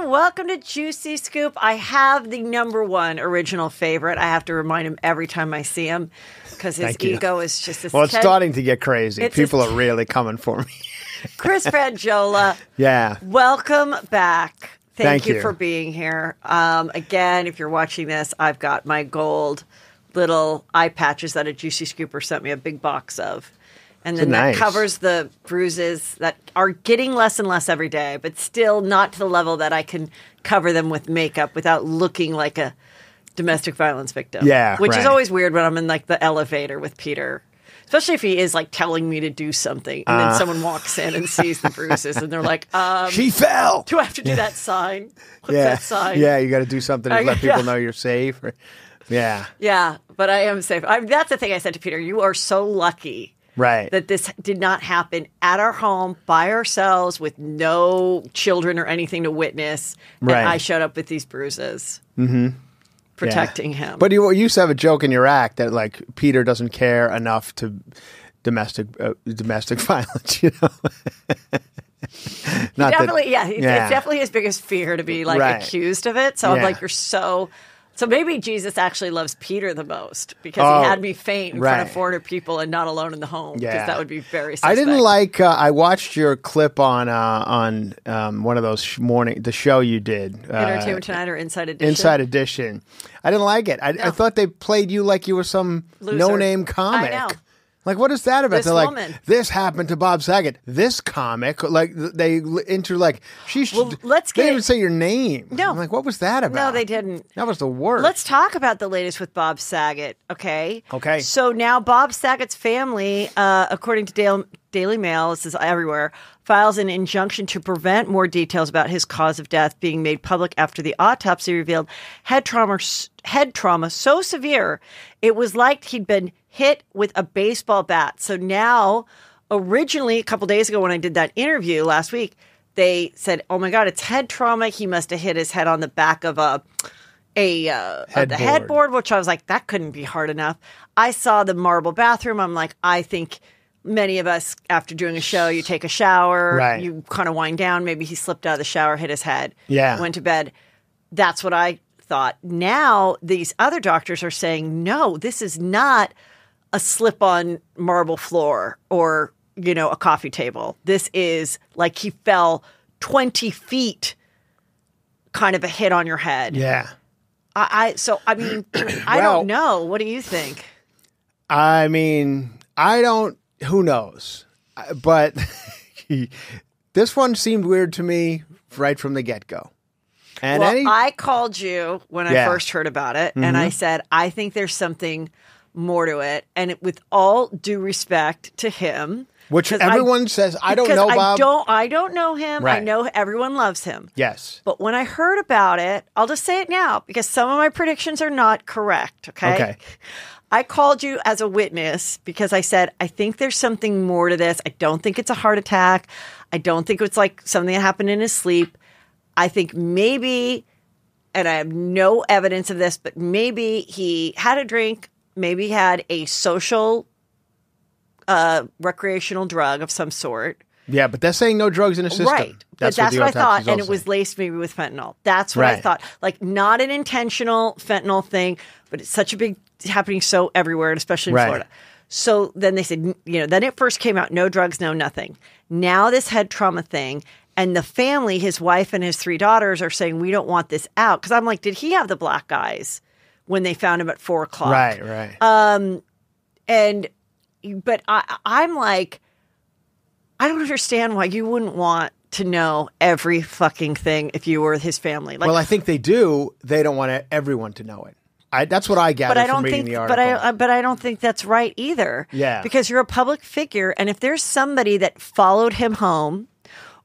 everyone. Welcome to Juicy Scoop. I have the number one original favorite. I have to remind him every time I see him because his Thank you. ego is just Well, it's Ted- starting to get crazy. It's People are really coming for me. Chris Franjola. yeah. Welcome back. Thank, Thank you, you. for being here. Um, again, if you're watching this, I've got my gold little eye patches that a Juicy Scooper sent me a big box of. And then nice. that covers the bruises that are getting less and less every day, but still not to the level that I can cover them with makeup without looking like a domestic violence victim. Yeah, Which is always weird when I'm in like the elevator with Peter. Especially if he is like telling me to do something and Uh. then someone walks in and sees the bruises and they're like, um, She fell. do I have to do that sign? What's yeah. that sign? Yeah, you got to do something to I- let people yeah. know you're safe. or- yeah. Yeah, but I am safe. I, that's the thing I said to Peter. You are so lucky Right. that this did not happen at our home by ourselves with no children or anything to witness. And Right. I showed up with these bruises. Mm-hmm. Protecting him. But you used to have a joke in your act that like Peter doesn't care enough to domestic uh, domestic violence. You know. Not that- definitely, yeah, it's, Yeah. it's definitely his biggest fear to be like Right. accused of it. So I'm like, you're so. So maybe Jesus actually loves Peter the most because Oh, he had me faint in front right. of 400 people and not alone in the home. Because Yeah. that would be very. I didn't like. Uh, I watched your clip on uh, on um, one of those sh- morning the show you did. Uh, Entertainment Tonight or Inside Edition. Inside Edition. I didn't like it. I, I thought they played you like you were some no name comic. Like, what is that about? This They're like, woman. this happened to Bob Saget. This comic, like they enter like she. should Well, let's They get- didn't even say your name. No. I'm like, what was that about? No, they didn't. That was the worst. Let's talk about the latest with Bob Saget, okay? Okay. So now Bob Saget's family, uh, according to Daily, Daily Mail, this is everywhere, files an injunction to prevent more details about his cause of death being made public after the autopsy revealed head trauma, head trauma so severe it was like he'd been hit with a baseball bat. So now, originally, a couple days ago when I did that interview last week, they said, "Oh my God, it's head trauma. He must have hit his head on the back of a." a uh, of the Headboard. headboard, which I was like, that couldn't be hard enough. I saw the marble bathroom. I'm like, I think many of us, after doing a show, you take a shower, Right. you kind of wind down. Maybe he slipped out of the shower, hit his head, Yeah. went to bed. That's what I thought. Now these other doctors are saying, no, this is not a slip on marble floor or you know a coffee table. This is like he fell twenty feet. Kind of a hit on your head. Yeah. I, I so I mean I Well- don't know. What do you think? I mean, I don't. Who knows? But this one seemed weird to me right from the get go. And well, any, I called you when I Yeah. Mm-hmm. first heard about it, and I said I think there's something more to it. And it, with all due respect to him, which 'cause I- everyone says, I don't know, I Bob. don't. I don't know him. I know everyone loves him. Yes. But when I heard about it, I'll just say it now because some of my predictions are not correct. Okay. Okay. I called you as a witness because I said, I think there's something more to this. I don't think it's a heart attack. I don't think it's like something that happened in his sleep. I think maybe, and I have no evidence of this, but maybe he had a drink, maybe had a social, uh, recreational drug of some sort. Yeah, but they're saying no drugs in the system. Right. but that's what, I thought. And it was laced maybe with fentanyl. That's what I thought. Like, not an intentional fentanyl thing, but it's such a big, happening so everywhere, and especially in Right. Florida. So then they said, you know, then it first came out no drugs, no nothing. Now this head trauma thing. And the family, his wife and his three daughters, are saying, we don't want this out. Because I'm like, did he have the black eyes when they found him at four o'clock? Right, right. Uh, and but I, I'm like, I don't understand why you wouldn't want to know every fucking thing if you were his family. Like, well, I think they do. They don't want everyone to know it. I, that's what I gathered but I don't think, the but. I, uh, but I don't think that's right either. Yeah. because you're a public figure, and if there's somebody that followed him home,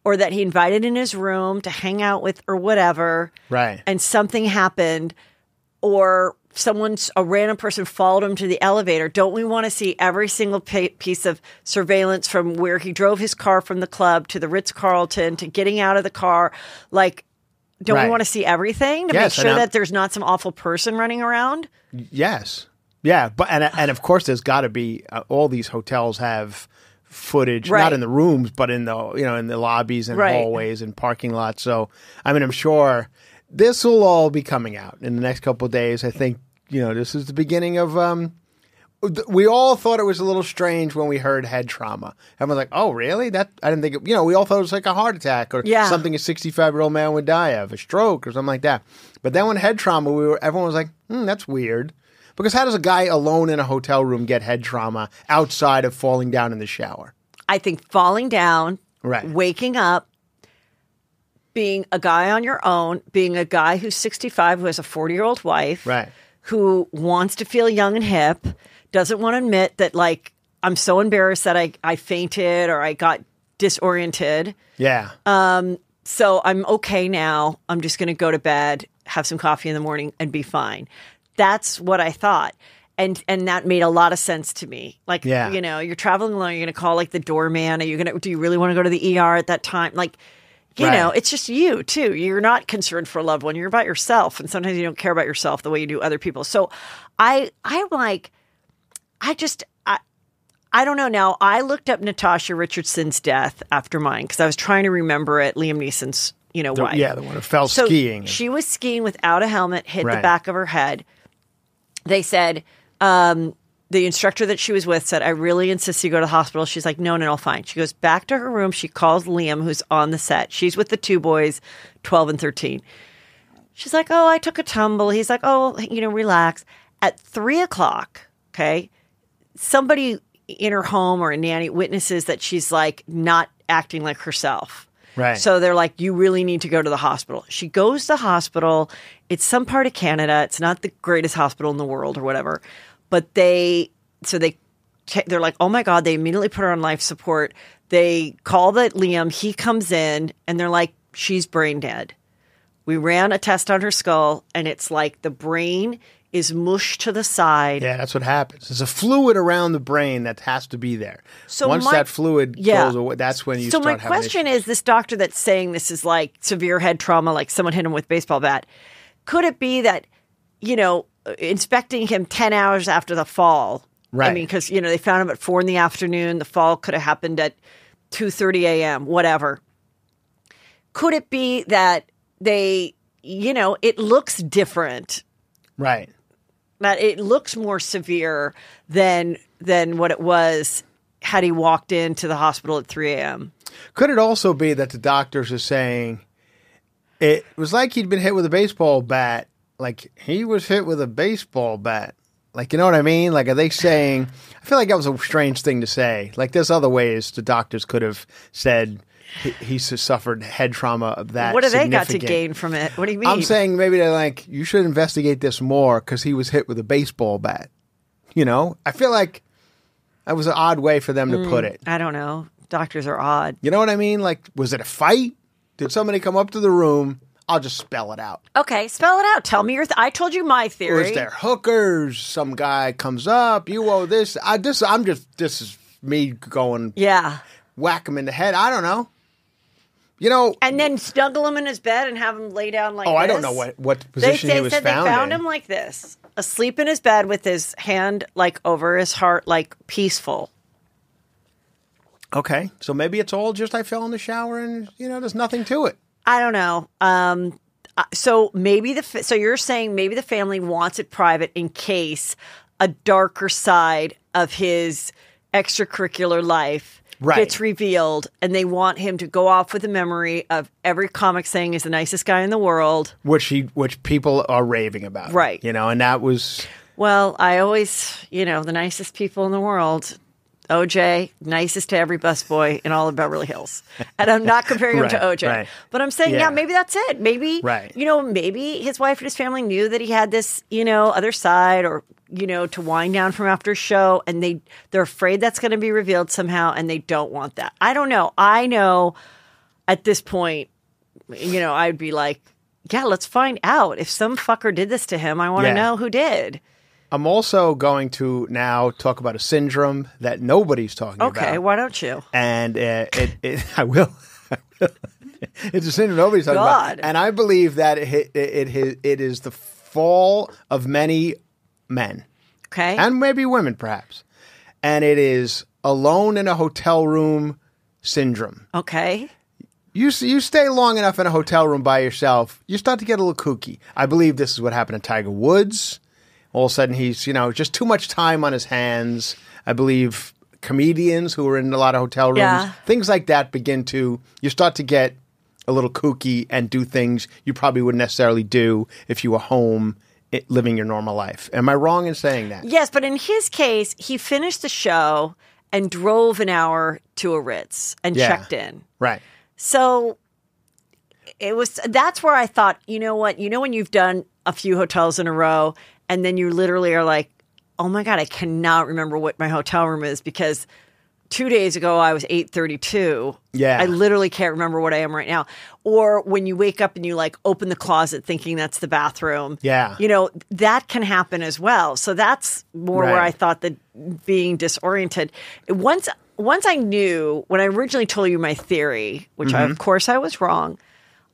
or that he invited in his room to hang out with, or whatever, Right. and something happened, or someone's a random person followed him to the elevator don't we want to see every single piece of surveillance from where he drove his car from the club to the ritz-carlton to getting out of the car like don't we want to see everything to Yes, make sure that there's not some awful person running around Yes. Yeah, but and and of course there's got to be uh, all these hotels have footage, Right. not in the rooms, but in the you know in the lobbies and Right. hallways and parking lots. So I mean, I'm sure this will all be coming out in the next couple of days. I think you know this is the beginning of. um we all thought it was a little strange when we heard head trauma. Everyone's like, "Oh, really? That I didn't think." It, you know, we all thought it was like a heart attack or Yeah. something a sixty-five-year-old man would die of, a stroke or something like that. But then when head trauma, we were everyone was like, hmm, "That's weird," because how does a guy alone in a hotel room get head trauma outside of falling down in the shower? I think falling down, Right. waking up, being a guy on your own, being a guy who's 65 who has a 40 year old wife, Right. who wants to feel young and hip, doesn't want to admit that, like, I'm so embarrassed that I, I fainted or I got disoriented. Yeah, Um, So I'm okay now. I'm just going to go to bed, have some coffee in the morning, and be fine. That's what I thought. And and that made a lot of sense to me. Like, Yeah. you know, you're traveling alone. You're going to call like the doorman. Are you going to? Do you really want to go to the ER at that time? Like, you know, it's just you too. You're not concerned for a loved one. You're about yourself, and sometimes you don't care about yourself the way you do other people. So, I I'm like, I just I. I don't know. Now I looked up Natasha Richardson's death after mine because I was trying to remember it. Liam Neeson's, you know, The- wife. yeah, the one who fell So skiing. She was skiing without a helmet, hit the back of her head. They said um, the instructor that she was with said, "I really insist you go to the hospital." She's like, "No, no, no, fine." She goes back to her room. She calls Liam, who's on the set. She's with the two boys, twelve and thirteen. She's like, "Oh, I took a tumble." He's like, "Oh, you know, relax." At three o'clock, okay, somebody in her home or a nanny witnesses that she's like not acting like herself. Right. So they're like, you really need to go to the hospital. She goes to the hospital. It's some part of Canada. It's not the greatest hospital in the world or whatever. But they, so they, they're like, oh my God, they immediately put her on life support. They call the Liam. He comes in and they're like, she's brain dead. We ran a test on her skull and it's like the brain is mushed to the side. yeah, that's what happens. There's a fluid around the brain that has to be there. So once my- that fluid Yeah. goes away, that's when you so my question issues. is this doctor that's saying this is like severe head trauma like someone hit him with baseball bat could it be that you know inspecting him 10 hours after the fall. Right. i mean because you know they found him at 4 in the afternoon. The fall could have happened at 2.30 a.m whatever. Could it be that they you know it looks different? Right. that it looks more severe than than what it was had he walked into the hospital at 3 a.m Could it also be that the doctors are saying it was like he'd been hit with a baseball bat, like he was hit with a baseball bat? Like, you know what I mean? Like, are they saying? I feel like that was a strange thing to say. Like, there's other ways the doctors could have said he, he suffered head trauma of that. What do they got to gain from it? What do you mean? I'm saying maybe they're like, you should investigate this more because he was hit with a baseball bat. You know, I feel like that was an odd way for them to put hmm, it. I don't know. Doctors are odd. You know what I mean? Like, was it a fight? Did somebody come up to the room? I'll just spell it out. Okay, spell it out. Tell me your. Th- I told you my Or theory. is there hookers? Some guy comes up. You owe this. I this. I'm just. This is me going Yeah, whack him in the head. I don't know. You know. and then snuggle him in his bed and have him lay down like. oh, I don't know what what They, position they he was said found they found in. him like this, asleep in his bed with his hand like over his heart, like peaceful. Okay, so maybe it's all just I fell in the shower and you know there's nothing to it. I don't know. Um, uh, so maybe the so you're saying maybe the family wants it private in case a darker side of his extracurricular life Right. gets revealed, and they want him to go off with a memory of every comic saying he's the nicest guy in the world. which he which people are raving about Right. you know and that was Well, I always, you know, the nicest people in the world. OJ, nicest to every busboy in all of Beverly Hills. And I'm not comparing him to OJ. right. But I'm saying, yeah. Yeah. maybe that's it. Maybe, Right. you know, maybe his wife and his family knew that he had this, you know, other side or, you know, to wind down from after a show and they they're afraid that's going to be revealed somehow and they don't want that. I don't know. I know at this point, you know, I'd be like, yeah, let's find out if some fucker did this to him. I want to Yeah. know who did. I'm also going to now talk about a syndrome that nobody's talking Okay, about Okay, why don't you? and uh, it, it i will I will. it's a syndrome nobody's talking God. about and i believe that it, it, it, it is the fall of many men Okay. and maybe women perhaps and it is alone in a hotel room syndrome. Okay. You you stay long enough in a hotel room by yourself, you start to get a little kooky. I believe this is what happened to Tiger Woods. All of a sudden, he's you know just too much time on his hands. I believe comedians who are in a lot of hotel rooms, Yeah. things like that, begin to you start to get a little kooky and do things you probably wouldn't necessarily do if you were home i living your normal life. Am I wrong in saying that? Yes, but in his case, he finished the show and drove an hour to a Ritz and Yeah. checked in. Right. So it was that's where I thought, you know what? You know when you've done a few hotels in a row and then you literally are like, "Oh my god, I cannot remember what my hotel room is because 2 days ago I was 832. Yeah. I literally can't remember what I am right now. Or when you wake up and you like open the closet thinking that's the bathroom. Yeah. You know, that can happen as well. So that's more where I thought that being disoriented. Once once I knew when I originally told you my theory, which Mm-hmm. of course I was wrong,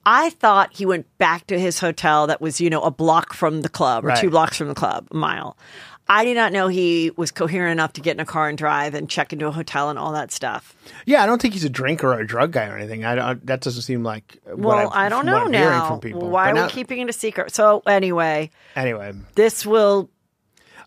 I thought he went back to his hotel that was, you know, a block from the club or Right. two blocks from the club, a mile. I did not know he was coherent enough to get in a car and drive and check into a hotel and all that stuff. Yeah, I don't think he's a drinker or a drug guy or anything. I don't, that doesn't seem like Well, I don't know I'm now. from people. Why But are we keeping it a secret? So anyway, Anyway, this will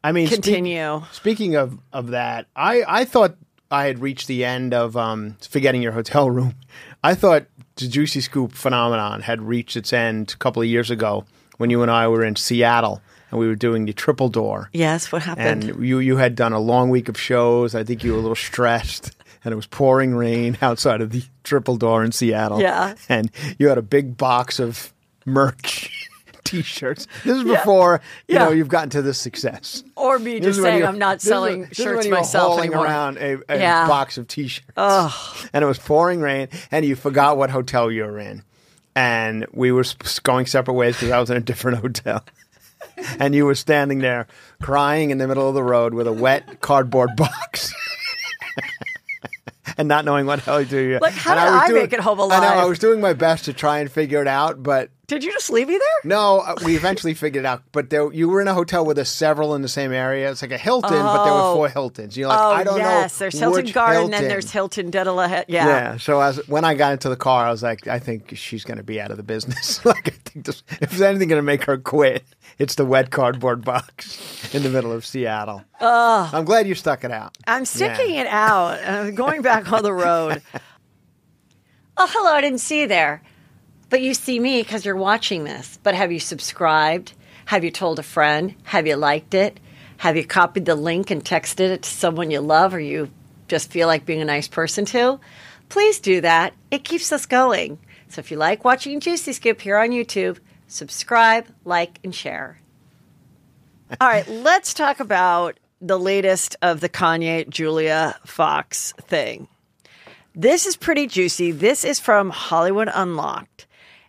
I mean, continue. speaking of of that, I I thought I had reached the end of um, forgetting your hotel room. I thought the Juicy Scoop phenomenon had reached its end a couple of years ago when you and I were in Seattle and we were doing the triple door. yes, what happened? And you you had done a long week of shows. I think you were a little stressed, and it was pouring rain outside of the triple door in Seattle. Yeah. and you had a big box of merch. T-shirts. This is before you know you've gotten to this success. or me This just saying I'm not this is when- selling is shirts when you were myself hauling anymore. around a, a Yeah. box of T-shirts, and it was pouring rain, and you forgot what hotel you were in, and we were going separate ways because I was in a different hotel, and you were standing there crying in the middle of the road with a wet cardboard box. And not knowing what hell to do. Like, how And did was I doing- make it home I know. I was doing my best to try and figure it out, but Did you just leave me there? no, uh, we eventually figured it out. But there, you were in a hotel with a several in the same area. It's like a Hilton, but there were Oh. four Hiltons. You're like, oh I don't know. yes, know. there's Hilton which Garden, then Hilton. there's Hilton Dedala. Yeah. Yeah. So as when I got into the car, I was like, I think she's going to be out of the business. like, I think this, if there's anything going to make her quit, it's the wet cardboard box in the middle of Seattle. Oh, I'm glad you stuck it out. I'm sticking it out. I'm going back on the road. oh, hello. I didn't see you there. But you see me because you're watching this. But have you subscribed? Have you told a friend? Have you liked it? Have you copied the link and texted it to someone you love or you just feel like being a nice person to? Please do that. It keeps us going. So if you like watching Juicy Scoop here on YouTube, subscribe, like, and share. All right, let's talk about the latest of the Kanye Julia Fox thing. This is pretty juicy. This is from Hollywood Unlocked.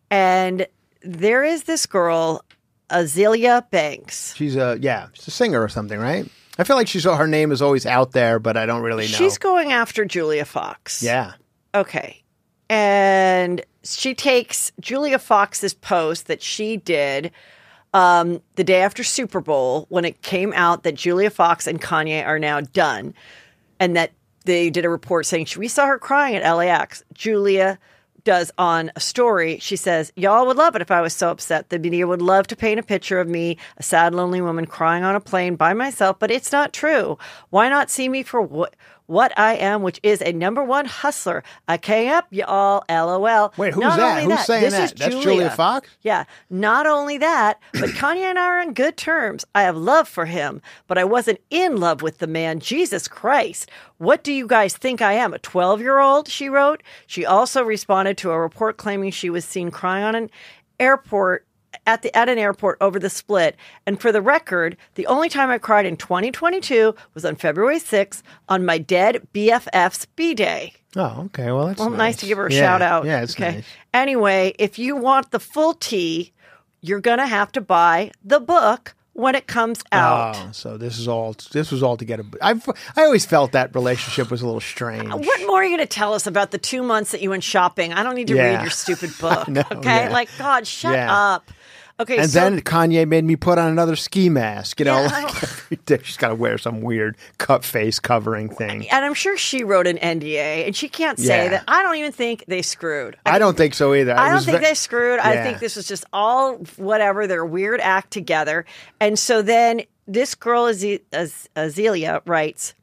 And there is this girl, Azealia Banks. She's a yeah, she's a singer or something, right? I feel like she's her name is always out there, but I don't really know. She's going after Julia Fox. yeah. Okay. And she takes Julia Fox's post that she did um, the day after Super Bowl when it came out that Julia Fox and Kanye are now done. And that they did a report saying we saw her crying at LAX. Julia does on a story. She says, Y'all would love it if I was so upset. The media would love to paint a picture of me, a sad, lonely woman crying on a plane by myself, but it's not true. Why not see me for what? What I am, which is a number one hustler. I came up, y'all, lol. Wait, who's Not that? only Who's saying this that? Is That's Julia. Julia Fox? Yeah. Not only that, but Kanye and I are on good terms. I have love for him, but I wasn't in love with the man. Jesus Christ. What do you guys think I am? A 12 year old? She wrote. She also responded to a report claiming she was seen crying on an airport. At the at an airport over the split, and for the record, the only time I cried in 2022 was on February 6th on my dead BFF's B day. Oh, okay. Well, that's Well, nice, to give her a Yeah. shout out. Yeah, it's okay. nice. Anyway, if you want the full tea, you're gonna have to buy the book when it comes oh, out. Oh, so this is all. This was all to get a. I've. I always felt that relationship was a little strange. Uh, what more are you going to tell us about the two months that you went shopping? I don't need to Yeah. read your stupid book. know, okay, yeah. like God, shut Yeah. up. Okay, and so- then Kanye made me put on another ski mask. You know, Yeah. like every day she's got to wear some weird cut face covering thing. and I'm sure she wrote an NDA, and she can't say Yeah. that. I don't even think they screwed. I don't think so either. I It don't think ve- they screwed. I think this was just all whatever their weird act together. And so then this girl Aze- Az- Azealia writes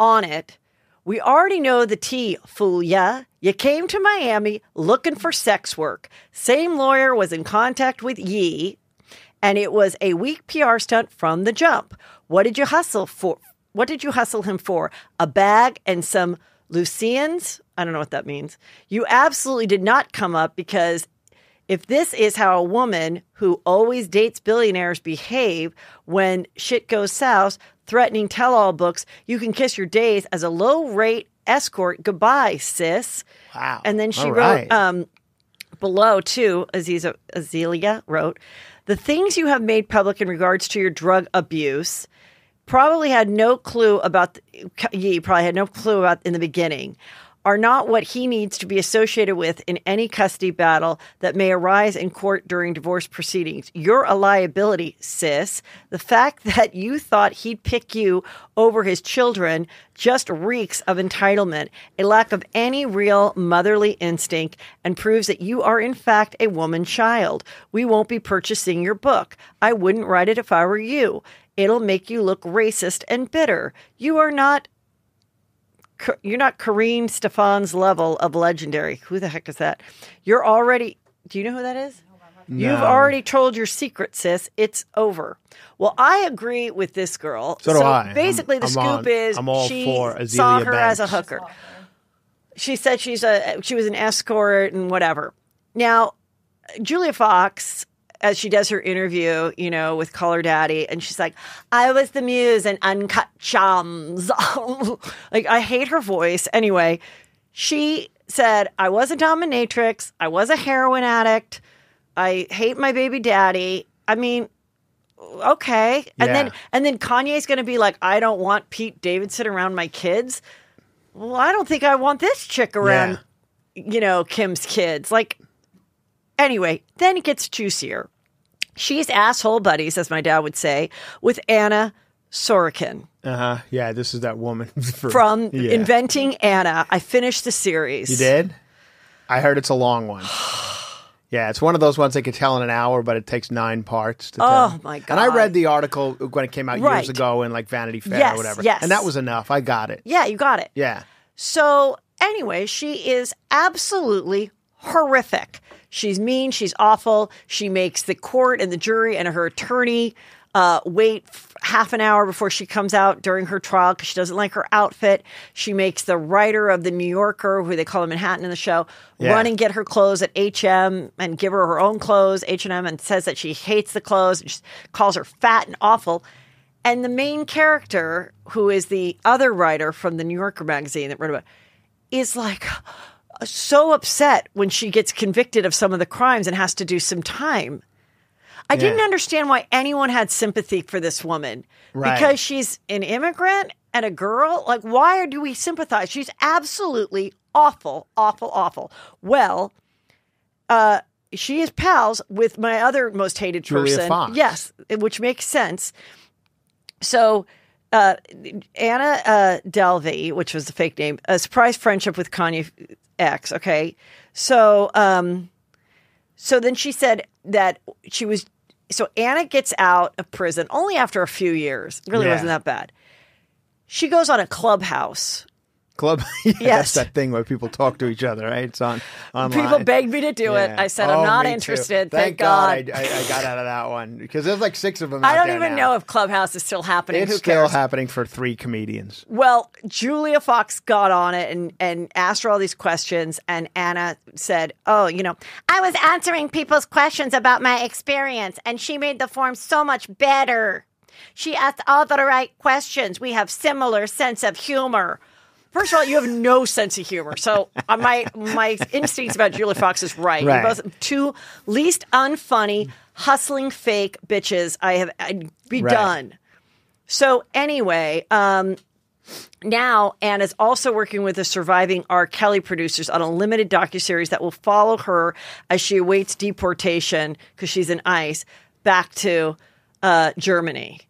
on it. We already know the tea, fool ya. You came to Miami looking for sex work. Same lawyer was in contact with Ye, and it was a weak PR stunt from the jump. What did you hustle for? What did you hustle him for? A bag and some Lucians? I don't know what that means. You absolutely did not come up because if this is how a woman who always dates billionaires behave when shit goes south, threatening tell all books, you can kiss your days as a low rate escort goodbye, sis. Wow. And then she All wrote right. um, below, too, Aziza, Azealia wrote, the things you have made public in regards to your drug abuse probably had no clue about Ye probably had no clue about in the beginning are not what he needs to be associated with in any custody battle that may arise in court during divorce proceedings. You're a liability, sis. The fact that you thought he'd pick you over his children just reeks of entitlement, a lack of any real motherly instinct, and proves that you are, in fact, a woman child. We won't be purchasing your book. I wouldn't write it if I were you. It'll make you look racist and bitter. You are not you're not Karrine Steffans' level of legendary. Who the heck is that? You're already. Do you know who that is? You've already told your secret, sis. It's over. Well, I agree with this girl. So do I. Basically, the I'm- scoop I'm on- is I'm all she for saw her as a hooker. She said she's a she was an escort and whatever. Now, Julia Fox, as she does her interview, you know, with Call Her Daddy, and she's like, "I was the muse and Uncut Gems." like, I hate her voice. Anyway, she said, "I was a dominatrix. I was a heroin addict. I hate my baby daddy." I mean, okay, and Yeah. then and then Kanye's going to be like, "I don't want Pete Davidson around my kids." Well, I don't think I want this chick around you know, Kim's kids. Like, anyway, then it gets juicier. She's asshole buddies, as my dad would say, with Anna Sorokin Uh huh. Yeah, this is that woman for- from yeah. Inventing Anna. I finished the series. You did? I heard it's a long one. Yeah, it's one of those ones they could tell in an hour, but it takes nine parts to Oh, tell. my god! And I read the article when it came out Right. years ago in like Vanity Fair Yes, or whatever. yes. And that was enough. I got it. Yeah, you got it. Yeah. So, anyway, she is absolutely horrific. She's mean. She's awful. She makes the court and the jury and her attorney uh, wait f- half an hour before she comes out during her trial because she doesn't like her outfit. She makes the writer of the New Yorker, who they call Manhattan in the show, Yeah. run and get her clothes at H&M and give her her own clothes, H&M, and says that she hates the clothes and she calls her fat and awful. And the main character, who is the other writer from the New Yorker magazine that wrote about, it, is like so upset when she gets convicted of some of the crimes and has to do some time. I didn't understand why anyone had sympathy for this woman Right. because she's an immigrant and a girl. Like, why do we sympathize? She's absolutely awful, awful, awful. Well, uh, she is pals with my other most hated Julia person. Fox. Yes, which makes sense. So, uh, Anna uh, Delvey, which was the fake name, a surprise friendship with Kanye X. Okay, so um, so then she said that she was. So Anna gets out of prison only after a few years. Really Yeah. wasn't that bad. She goes on a clubhouse. Club. yeah, Yes. That's that thing where people talk to each other, right? It's on online. People begged me to do it. I said Oh, I'm not interested. Thank, Thank, God. I, I, I got out of that one because there's like six of them. I don't even now. know if Clubhouse is still happening. it's still happening for three comedians. Well, Julia Fox got on it and, and asked her all these questions. And Anna said, Oh, you know, I was answering people's questions about my experience, and she made the form so much better. She asked all the right questions. We have similar sense of humor. First of all, you have no sense of humor. So uh, my my instincts about Julia Fox is right. Right. You're both two least unfunny, hustling fake bitches I have I'd be Right. done. So anyway, um, now Anna's also working with the surviving R. Kelly producers on a limited docuseries that will follow her as she awaits deportation because she's in ICE back to uh, Germany.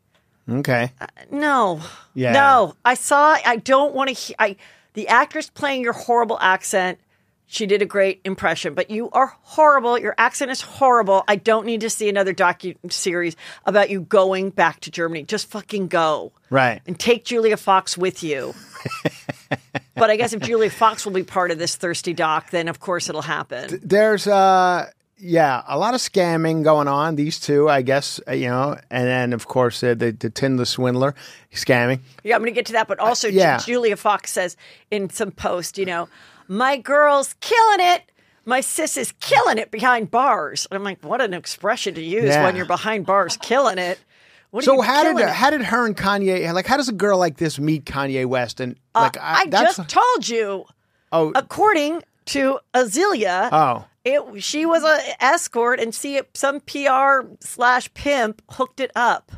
Okay. No, Yeah. no. I saw. I don't want to. He- I the actress playing your horrible accent. She did a great impression, but you are horrible. Your accent is horrible. I don't need to see another docu series about you going back to Germany. Just fucking go Right. and take Julia Fox with you. but I guess if Julia Fox will be part of this thirsty doc, then of course it'll happen. There's uh yeah, a lot of scamming going on. These two, I guess, uh, you know, and then of course the the the swindler scamming. Yeah, I'm going to get to that. But also, Ju- yeah. Julia Fox says in some post, you know, my girl's killing it. My sis is killing it behind bars. And I'm like, what an expression to use Yeah. when you're behind bars, killing it. What So how did it? how did her and Kanye like how does a girl like this meet Kanye West and like Uh, I, that's just told you, oh according to Azealia, oh it, she was a escort and see some PR slash pimp hooked it up.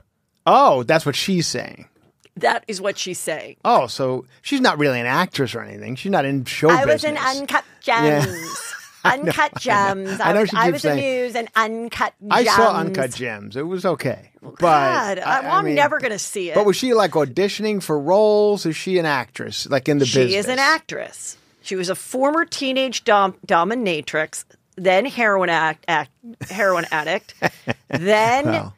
oh that's what she's saying. That is what she's saying. Oh, so she's not really an actress or anything. She's not in show I was business. in Uncut Gems. Uncut Gems. I know was, she I was saying- amused and Uncut Gems. I saw Uncut Gems. It was okay, but God, I- I, well, I I'm mean- never going to see it. But was she like auditioning for roles? Is she an actress, like in the she business? is an actress. She was a former teenage dom- dominatrix, then heroin act, act heroin addict, then.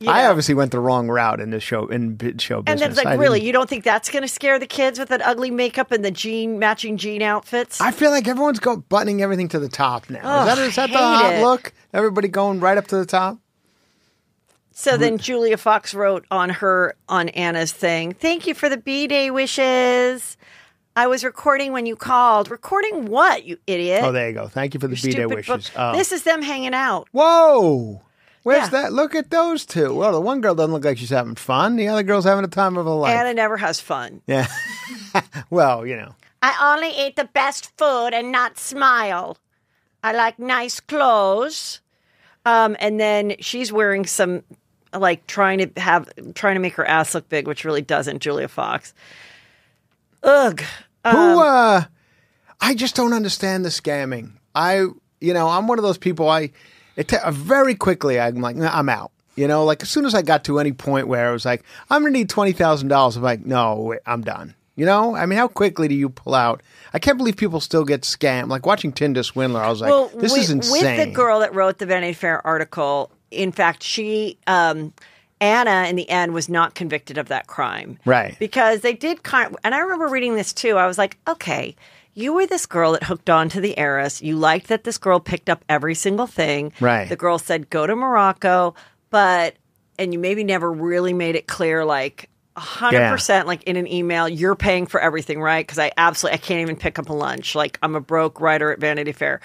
You I obviously went the wrong route in the show in show and then it's I like, really, you don't think that's going to scare the kids with that ugly makeup and the jean matching jean outfits? I feel like everyone's go buttoning everything to the top now. Oh, is that is that the hot it. look? Everybody going right up to the top. So then Julia Fox wrote on her on Anna's thing, "Thank you for the B-day wishes. I was recording when you called. Recording what, you idiot? Oh, there you go. Thank you for the B day wishes. Oh. This is them hanging out. Whoa. Where's Yeah. that? Look at those two. Well, the one girl doesn't look like she's having fun. The other girl's having a time of her life. Anna never has fun. yeah. well, you know. I only eat the best food and not smile. I like nice clothes. Um, and then she's wearing some like trying to have trying to make her ass look big, which really doesn't. Julia Fox. Ugh. Who uh I just don't understand the scamming. I you know, I'm one of those people I it ta- very quickly I'm like "Nah, I'm out. You know, like as soon as I got to any point where I was like I'm to need $20,000, I'm like no, I'm done. You know? I mean, how quickly do you pull out? I can't believe people still get scammed. Like watching Tinder Swindler, I was like well, this with, is insane. With the girl that wrote the Vanity Fair article, in fact, she um, Anna in the end was not convicted of that crime, Right. Because they did kind. and I remember reading this too. I was like, okay. You were this girl that hooked on to the heiress. You liked that this girl picked up every single thing. Right. The girl said, go to Morocco, but, and you maybe never really made it clear, like, 100% like in an email you're paying for everything right because i absolutely i can't even pick up a lunch like i'm a broke writer at vanity fair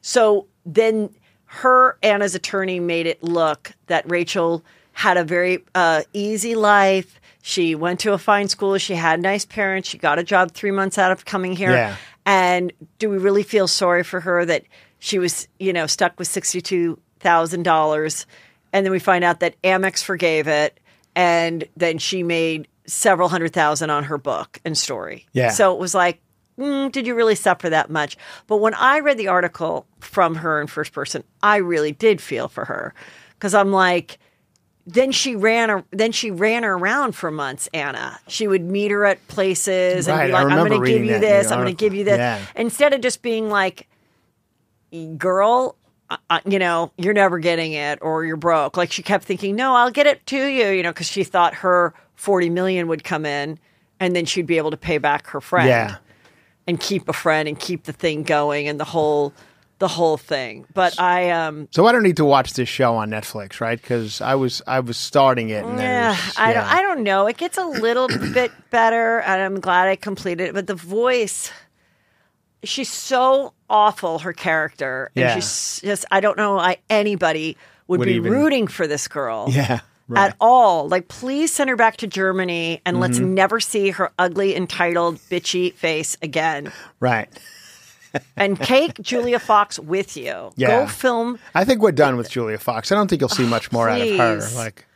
so then her anna's attorney made it look that rachel had a very uh, easy life she went to a fine school she had nice parents she got a job three months out of coming here Yeah. and do we really feel sorry for her that she was you know stuck with $62000 and then we find out that amex forgave it and then she made several hundred thousand on her book and story. Yeah. So it was like, mm, did you really suffer that much? But when I read the article from her in first person, I really did feel for her because I'm like, then she ran her, then she ran her around for months. Anna, she would meet her at places and Right, be like, "I'm going to give you that in the this. I'm going to give you this." Yeah. Instead of just being like, girl, uh, you know, you're never getting it or you're broke. Like she kept thinking, no, I'll get it to you, you know, because she thought her 40 million would come in and then she'd be able to pay back her friend Yeah. and keep a friend and keep the thing going and the whole the whole thing. But I um So I don't need to watch this show on Netflix, right? Because I was I was starting it. And yeah, I don't. I don't know. It gets a little bit better and I'm glad I completed it, but the voice she's so awful her character and Yeah. she's just I don't know I, anybody would, Would be even- rooting for this girl. Yeah. Right. At all. Like, please send her back to Germany and let's Mm-hmm. never see her ugly, entitled, bitchy face again. right. And take Julia Fox with you. Yeah. Go film. I think we're done with Julia Fox. I don't think you'll see much more out of her. Like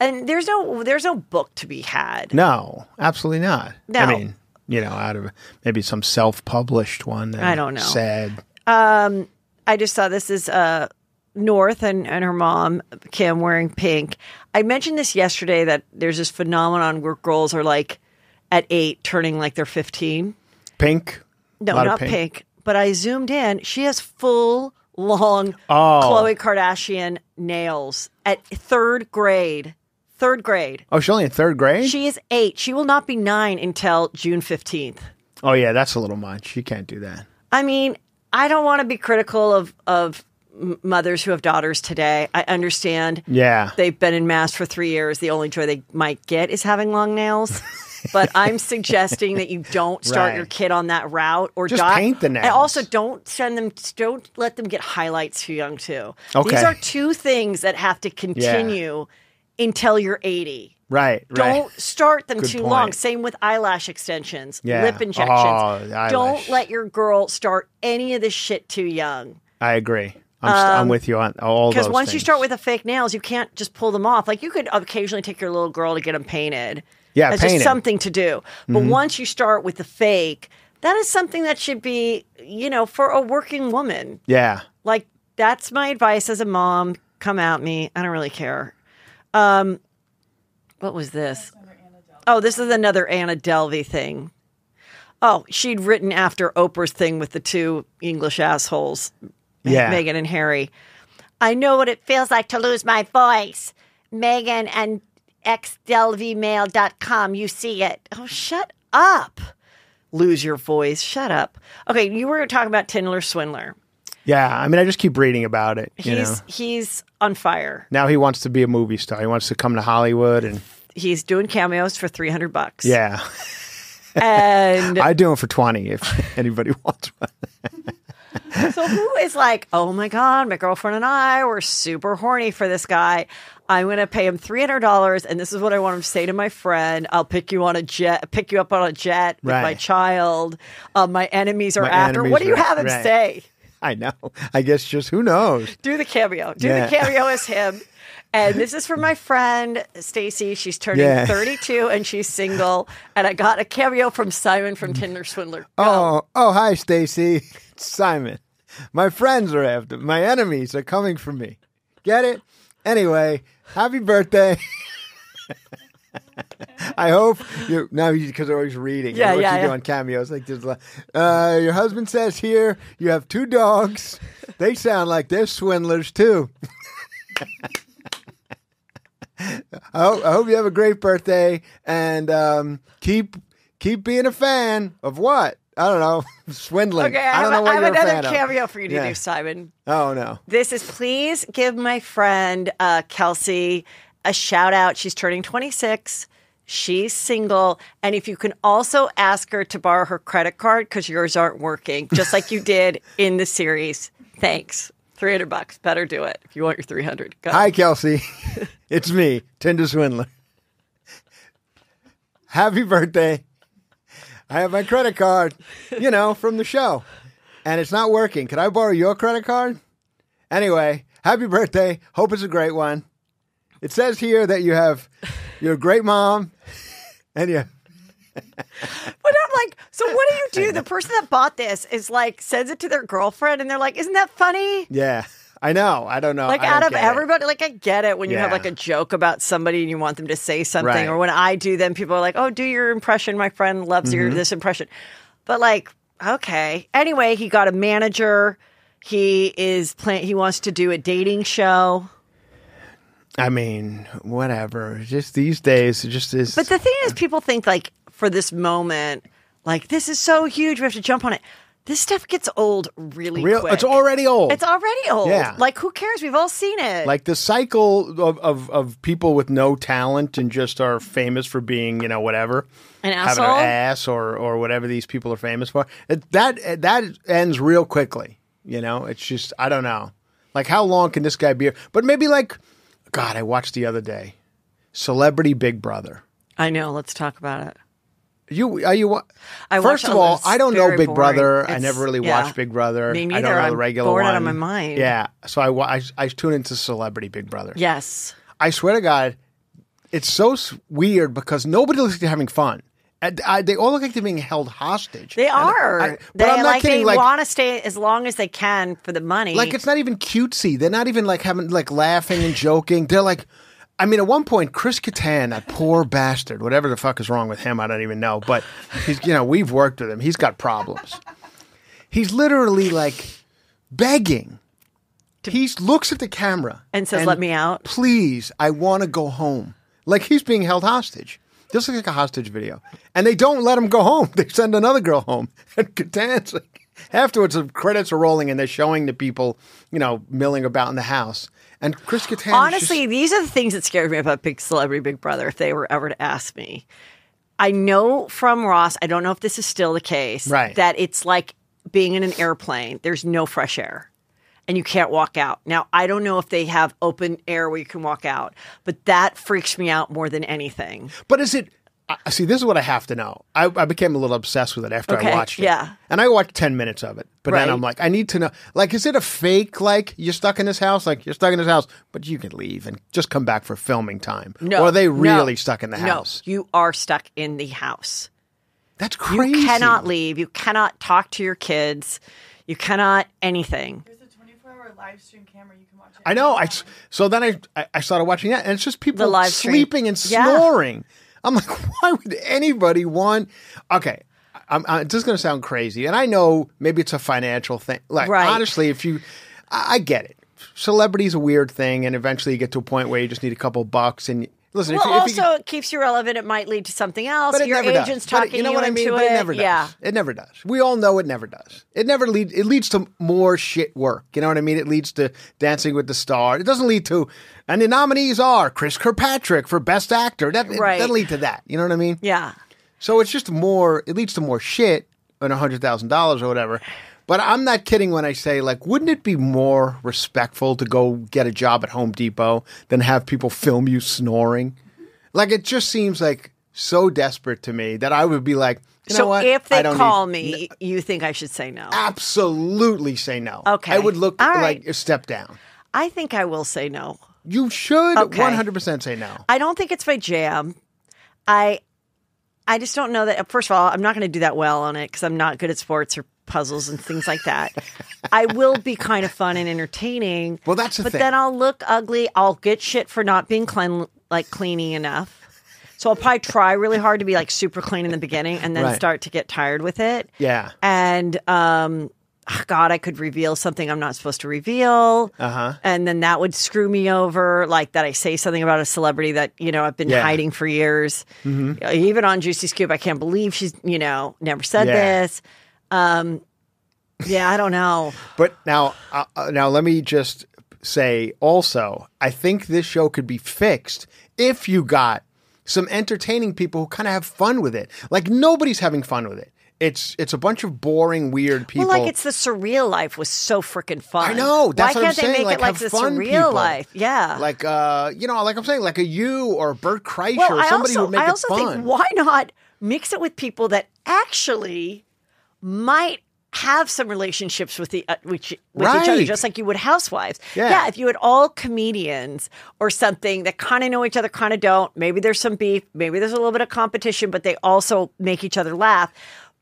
And there's no there's no book to be had. No, absolutely not. No. I mean, you know, out of maybe some self-published one. That I don't know. Said, I just saw this is uh North and, and her mom, Kim, wearing pink. I mentioned this yesterday that there's this phenomenon where girls are like at eight turning like they're 15. pink. No, not pink. But I zoomed in. She has full, long Oh. Khloe Kardashian nails at third grade. Third grade. Oh, she's only in third grade. She is eight. She will not be nine until June 15th. oh yeah, that's a little much. You can't do that. I mean, I don't want to be critical of, of m- mothers who have daughters today. I understand Yeah. they've been in mass for three years. The only joy they might get is having long nails. but I'm suggesting that you don't start Right. your kid on that route or Just die- paint the And nails. also don't send them, don't let them get highlights too young too. Okay. These are two things that have to continue until you're 80. right. Right. Don't start them Good too point. long. Same with eyelash extensions, Yeah. lip injections. Oh. Don't let your girl start any of this shit too young. I agree. I'm, st- I'm with you on all those. Because Um, once you start with the fake nails, you can't just pull them off. Like you could occasionally take your little girl to get them painted. Yeah, That's painted. just something to do. But once you start with the fake, that is something that should be, you know, for a working woman. yeah. Like that's my advice as a mom. Come at me. I don't really care. Um, what was this? Oh, this is another Anna Delvey thing. Oh, she'd written after Oprah's thing with the two English assholes, Yeah. Meghan and Harry. I know what it feels like to lose my voice. Meghan and xdelvymail.com. You see it. Oh, shut up. Lose your voice. Shut up. Okay, you were talking about Tinder Swindler. Yeah. I mean, I just keep reading about it. You He's know. he's on fire. Now he wants to be a movie star. He wants to come to Hollywood and He's doing cameos for 300 bucks. yeah. And I do it for 20 if anybody wants one. So who is like, "Oh my god, my girlfriend and I were super horny for this guy. I'm going to pay him $300 and this is what I want him to say to my friend. I'll pick you on a jet, pick you up on a jet with my child. Uh, my enemies are My after. enemies what do you have him right. say? I know. I guess just who knows? Do the cameo. Do Yeah. the cameo as him. And this is for my friend Stacy. She's turning Yeah. 32 and she's single. And I got a cameo from Simon from Tinder Swindler. Go. Oh, oh, hi, Stacy. Simon. My friends are after. My enemies are coming for me. Get it? Anyway, happy birthday. I hope you now because they're always reading. Yeah, what yeah, you do on cameos. Like there's, uh, your husband says here you have two dogs. They sound like they're swindlers too. I hope, I hope you have a great birthday and um, keep keep being a fan of what I don't know swindling. Okay, I, I have, don't know what I have another fan of. cameo for you to Yeah. do, Simon. Oh no, This is please give my friend uh, Kelsey a shout out. She's turning 26. She's single. And if you can also ask her to borrow her credit card because yours aren't working, just like you did in the series. Thanks. 300 bucks. Better do it if you want your 300. Go. Hi, Kelsey. it's me, Tinder Swindler. Happy birthday. I have my credit card, you know, from the show, and it's not working. Can I borrow your credit card? Anyway, happy birthday. Hope it's a great one. It says here that you have, you're a great mom, and you. But I'm like, so what do you do? The person that bought this is like, sends it to their girlfriend and they're like, isn't that funny? Yeah, I know. I don't know. Like I out of get it. everybody, like I get it when you have like a joke about somebody and you want them to say something, Right. or when I do them, people are like, "Oh, do your impression." My friend loves your Mm-hmm. this impression, but like, okay. Anyway, he got a manager. He is plan. He wants to do a dating show. I mean, whatever. Just these days, it just is. But the thing is, people think like for this moment, like this is so huge, we have to jump on it. This stuff gets old really real. quick. It's already old. It's already old. Yeah. Like who cares? We've all seen it. like the cycle of, of, of people with no talent and just are famous for being you know whatever An having asshole? an ass or or whatever these people are famous for it, that that ends real quickly you know it's just i don't know like how long can this guy be but maybe like god i watched the other day celebrity big brother I know. Let's talk about it. You are you I first of all i don't know big boring. brother i never really yeah. watched big brother Me i neither. don't know I'm the regular bored one out of my mind. yeah so i I, I tune into celebrity big brother Yes. I swear to God, it's so weird because nobody looks like they're having fun. Uh, I, they all look like they're being held hostage. They uh, are. I- but they I'm not like kidding. they like, want to stay as long as they can for the money. like it's not even cutesy. They're not even like having like laughing and joking. They're like, I mean, at one point, Chris Kattan, that poor bastard, whatever the fuck is wrong with him, I don't even know. But he's, you know, we've worked with him. He's got problems. He's literally like begging. He looks at the camera And says, "Let me out." Please, I want to go home. Like he's being held hostage. This looks like a hostage video, and they don't let him go home. They send another girl home, and Kattan's like, afterwards the credits are rolling, and they're showing the people, you know, milling about in the house. And Chris Kattan, is Honestly, just- these are the things that scared me about Big Celebrity Big Brother. If they were ever to ask me, I know from Ross. I don't know if this is still the case. Right. That it's like being in an airplane. There's no fresh air. And you can't walk out. Now, I don't know if they have open air where you can walk out, but that freaks me out more than anything. but is it? I see, this is what I have to know. I, I became a little obsessed with it after Okay, I watched it. yeah. and I watched ten minutes of it, but then I'm like, I need to know. Like, is it a fake? Like, you're stuck in this house? Like, you're stuck in this house, but you can leave and just come back for filming time. No. or are they no, really stuck in the no, house? you are stuck in the house. That's crazy. You cannot leave. You cannot talk to your kids. You cannot anything. There's a 24 hour live stream camera you can watch it. I know. I so then I I- I started watching that, and it's just people live stream. sleeping and Yeah. snoring. I'm like, why would anybody want? Okay, I'm, I'm just going to sound crazy, and I know maybe it's a financial thing. Like Right. honestly, if you, I, I get it. Celebrity's a weird thing, and eventually you get to a point where you just need a couple bucks. And listen, Well, if, you- if you, also it keeps you relevant. It might lead to something else. but it Your never agent's does. But talking you know what I mean? into But it it. never does. Yeah. It never does. We all know it never does. It never lead. It leads to more shit work. You know what I mean? It leads to Dancing with the Star. It doesn't lead to, and the nominees are Chris Kirkpatrick for Best Actor. That it Right. doesn't lead to that. You know what I mean? Yeah. So it's just more. It leads to more shit than a hundred thousand dollars or whatever. But I'm not kidding when I say like, wouldn't it be more respectful to go get a job at Home Depot than have people film you snoring? Like it just seems like so desperate to me that I would be like, you know so what? if they don't call need- me, you think I should say no? absolutely say no. Okay. I would look All like right. a step down. I think I will say no. You should Okay. 100% say no. I don't think it's my jam. I I just don't know that. First of all, I'm not going to do that well on it because I'm not good at sports or puzzles and things like that. I will be kind of fun and entertaining. Well, that's the but thing. then I'll look ugly. I'll get shit for not being clean, like cleaning enough. So I'll probably try really hard to be like super clean in the beginning and then Right. start to get tired with it. Yeah. And um God, I could reveal something I'm not supposed to reveal. Uh-huh. And then that would screw me over. Like that I say something about a celebrity that, you know, I've been Yeah. Mm-hmm. hiding for years. Even on Juicy Scoop, I can't believe she's, you know, never said Yeah. this. Um yeah, I don't know. But now, uh, uh, now let me just say also, I think this show could be fixed if you got some entertaining people who kind of have fun with it. Like nobody's having fun with it. It's it's a bunch of boring, weird people. Well, like it's the surreal life was so freaking fun. I know. That's Why what can't I'm saying. they make like, it like the surreal people. life? Yeah. Like uh, you know, like I'm saying, like a you or Bert Kreischer, well, I somebody also, who would make I it also fun. think why not mix it with people that actually might have some relationships with the uh, with, with each other, just like you would housewives. Yeah. if you had all comedians or something that kind of know each other, kind of don't. Maybe there's some beef, maybe there's a little bit of competition, but they also make each other laugh.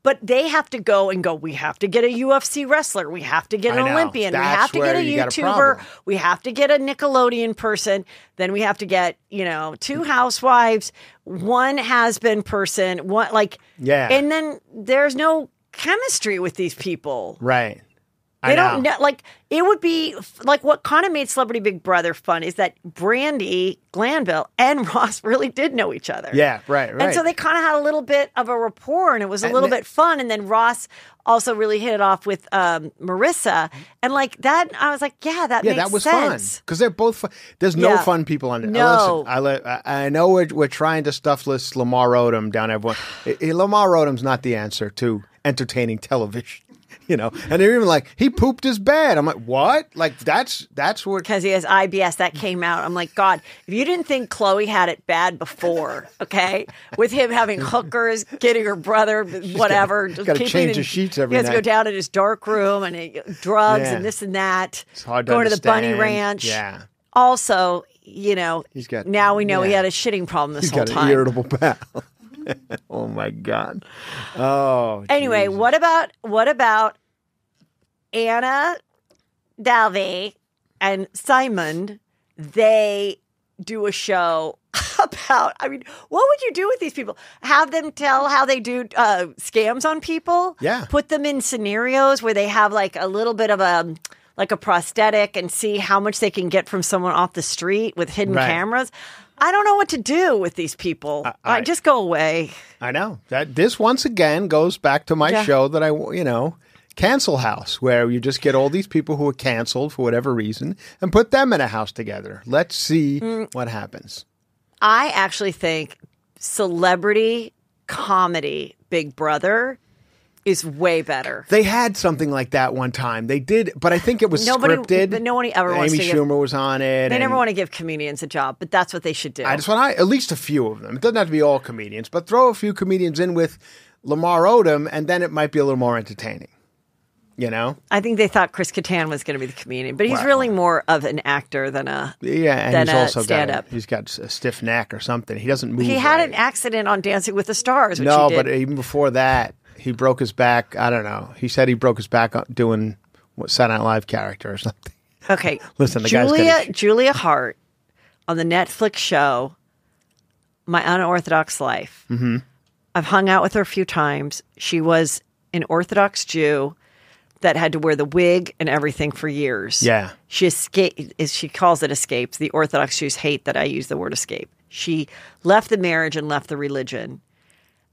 But they have to go and go. We have to get a UFC wrestler. We have to get an. Olympian. we have to get a you got a YouTuber. we have to get a Nickelodeon person. Then we have to get, you know, two housewives, one has been person, one like Yeah. And then there's no chemistry with these people. right. They I don't know. know. Like it would be like what kind of made Celebrity Big Brother fun is that Brandi Glanville and Ross really did know each other. Yeah, right, right. And so they kind of had a little bit of a rapport, and it was a And little bit fun. And then Ross also really hit it off with um, Marissa, and like that, I was like, yeah, that yeah, that was sense. fun because they're both fun. There's no Yeah. fun people on it. No. Listen, I, I know we're, we're trying to stuff list Lamar Odom down everyone. Lamar Odom's not the answer to entertaining television. You know, and they're even like he pooped his bed. I'm like, what? Like that's that's what. because he has IBS. That came out. I'm like, God, if you didn't think Khloé had it bad before, okay, with him having hookers, getting her brother, whatever, just gotta keeping change his sheets every He has to go down in his dark room and he, drugs Yeah. and this and that. It's hard to going to the bunny ranch. Yeah. Also, you know, He's got- now we know he had a shitting problem this He's whole got time. irritable bowel. oh my god. Oh. Anyway, Jesus. what about what about Anna Delvey and Simon? They do a show about. I mean, what would you do with these people? Have them tell how they do uh, scams on people? Yeah. Put them in scenarios where they have like a little bit of a like a prosthetic and see how much they can get from someone off the street with hidden Right. cameras. I don't know what to do with these people. I, I- just go away. I know that this once again goes back to my Yeah. show that I, you know, Cancel House, where you just get all these people who are canceled for whatever reason and put them in a house together. Let's see Mm. what happens. I actually think celebrity comedy Big Brother is way better. They had something like that one time. They did, but I think it was Nobody- scripted. but nobody ever wants Amy to give- Schumer was on it. They and never want to give comedians a job, but that's what they should do. I just want I, at least a few of them. It doesn't have to be all comedians, but throw a few comedians in with Lamar Odom, and then it might be a little more entertaining. You know? I think they thought Chris Kattan was going to be the comedian, but he's Wow. really more of an actor than a. Yeah, and Than he's a also stand-up. he's got a stiff neck or something. He doesn't move. He had right. an accident on Dancing with the Stars. Which No, but even before that, he broke his back. I don't know. He said he broke his back doing what Saturday Night Live character or something. Okay. Listen, the guy's Julia gonna- Julia Haart on the Netflix show My Unorthodox Life. Mm-hmm. I've hung out with her a few times. She was an Orthodox Jew that had to wear the wig and everything for years. Yeah. She escaped she calls it escapes. The Orthodox Jews hate that I use the word escape. She left the marriage and left the religion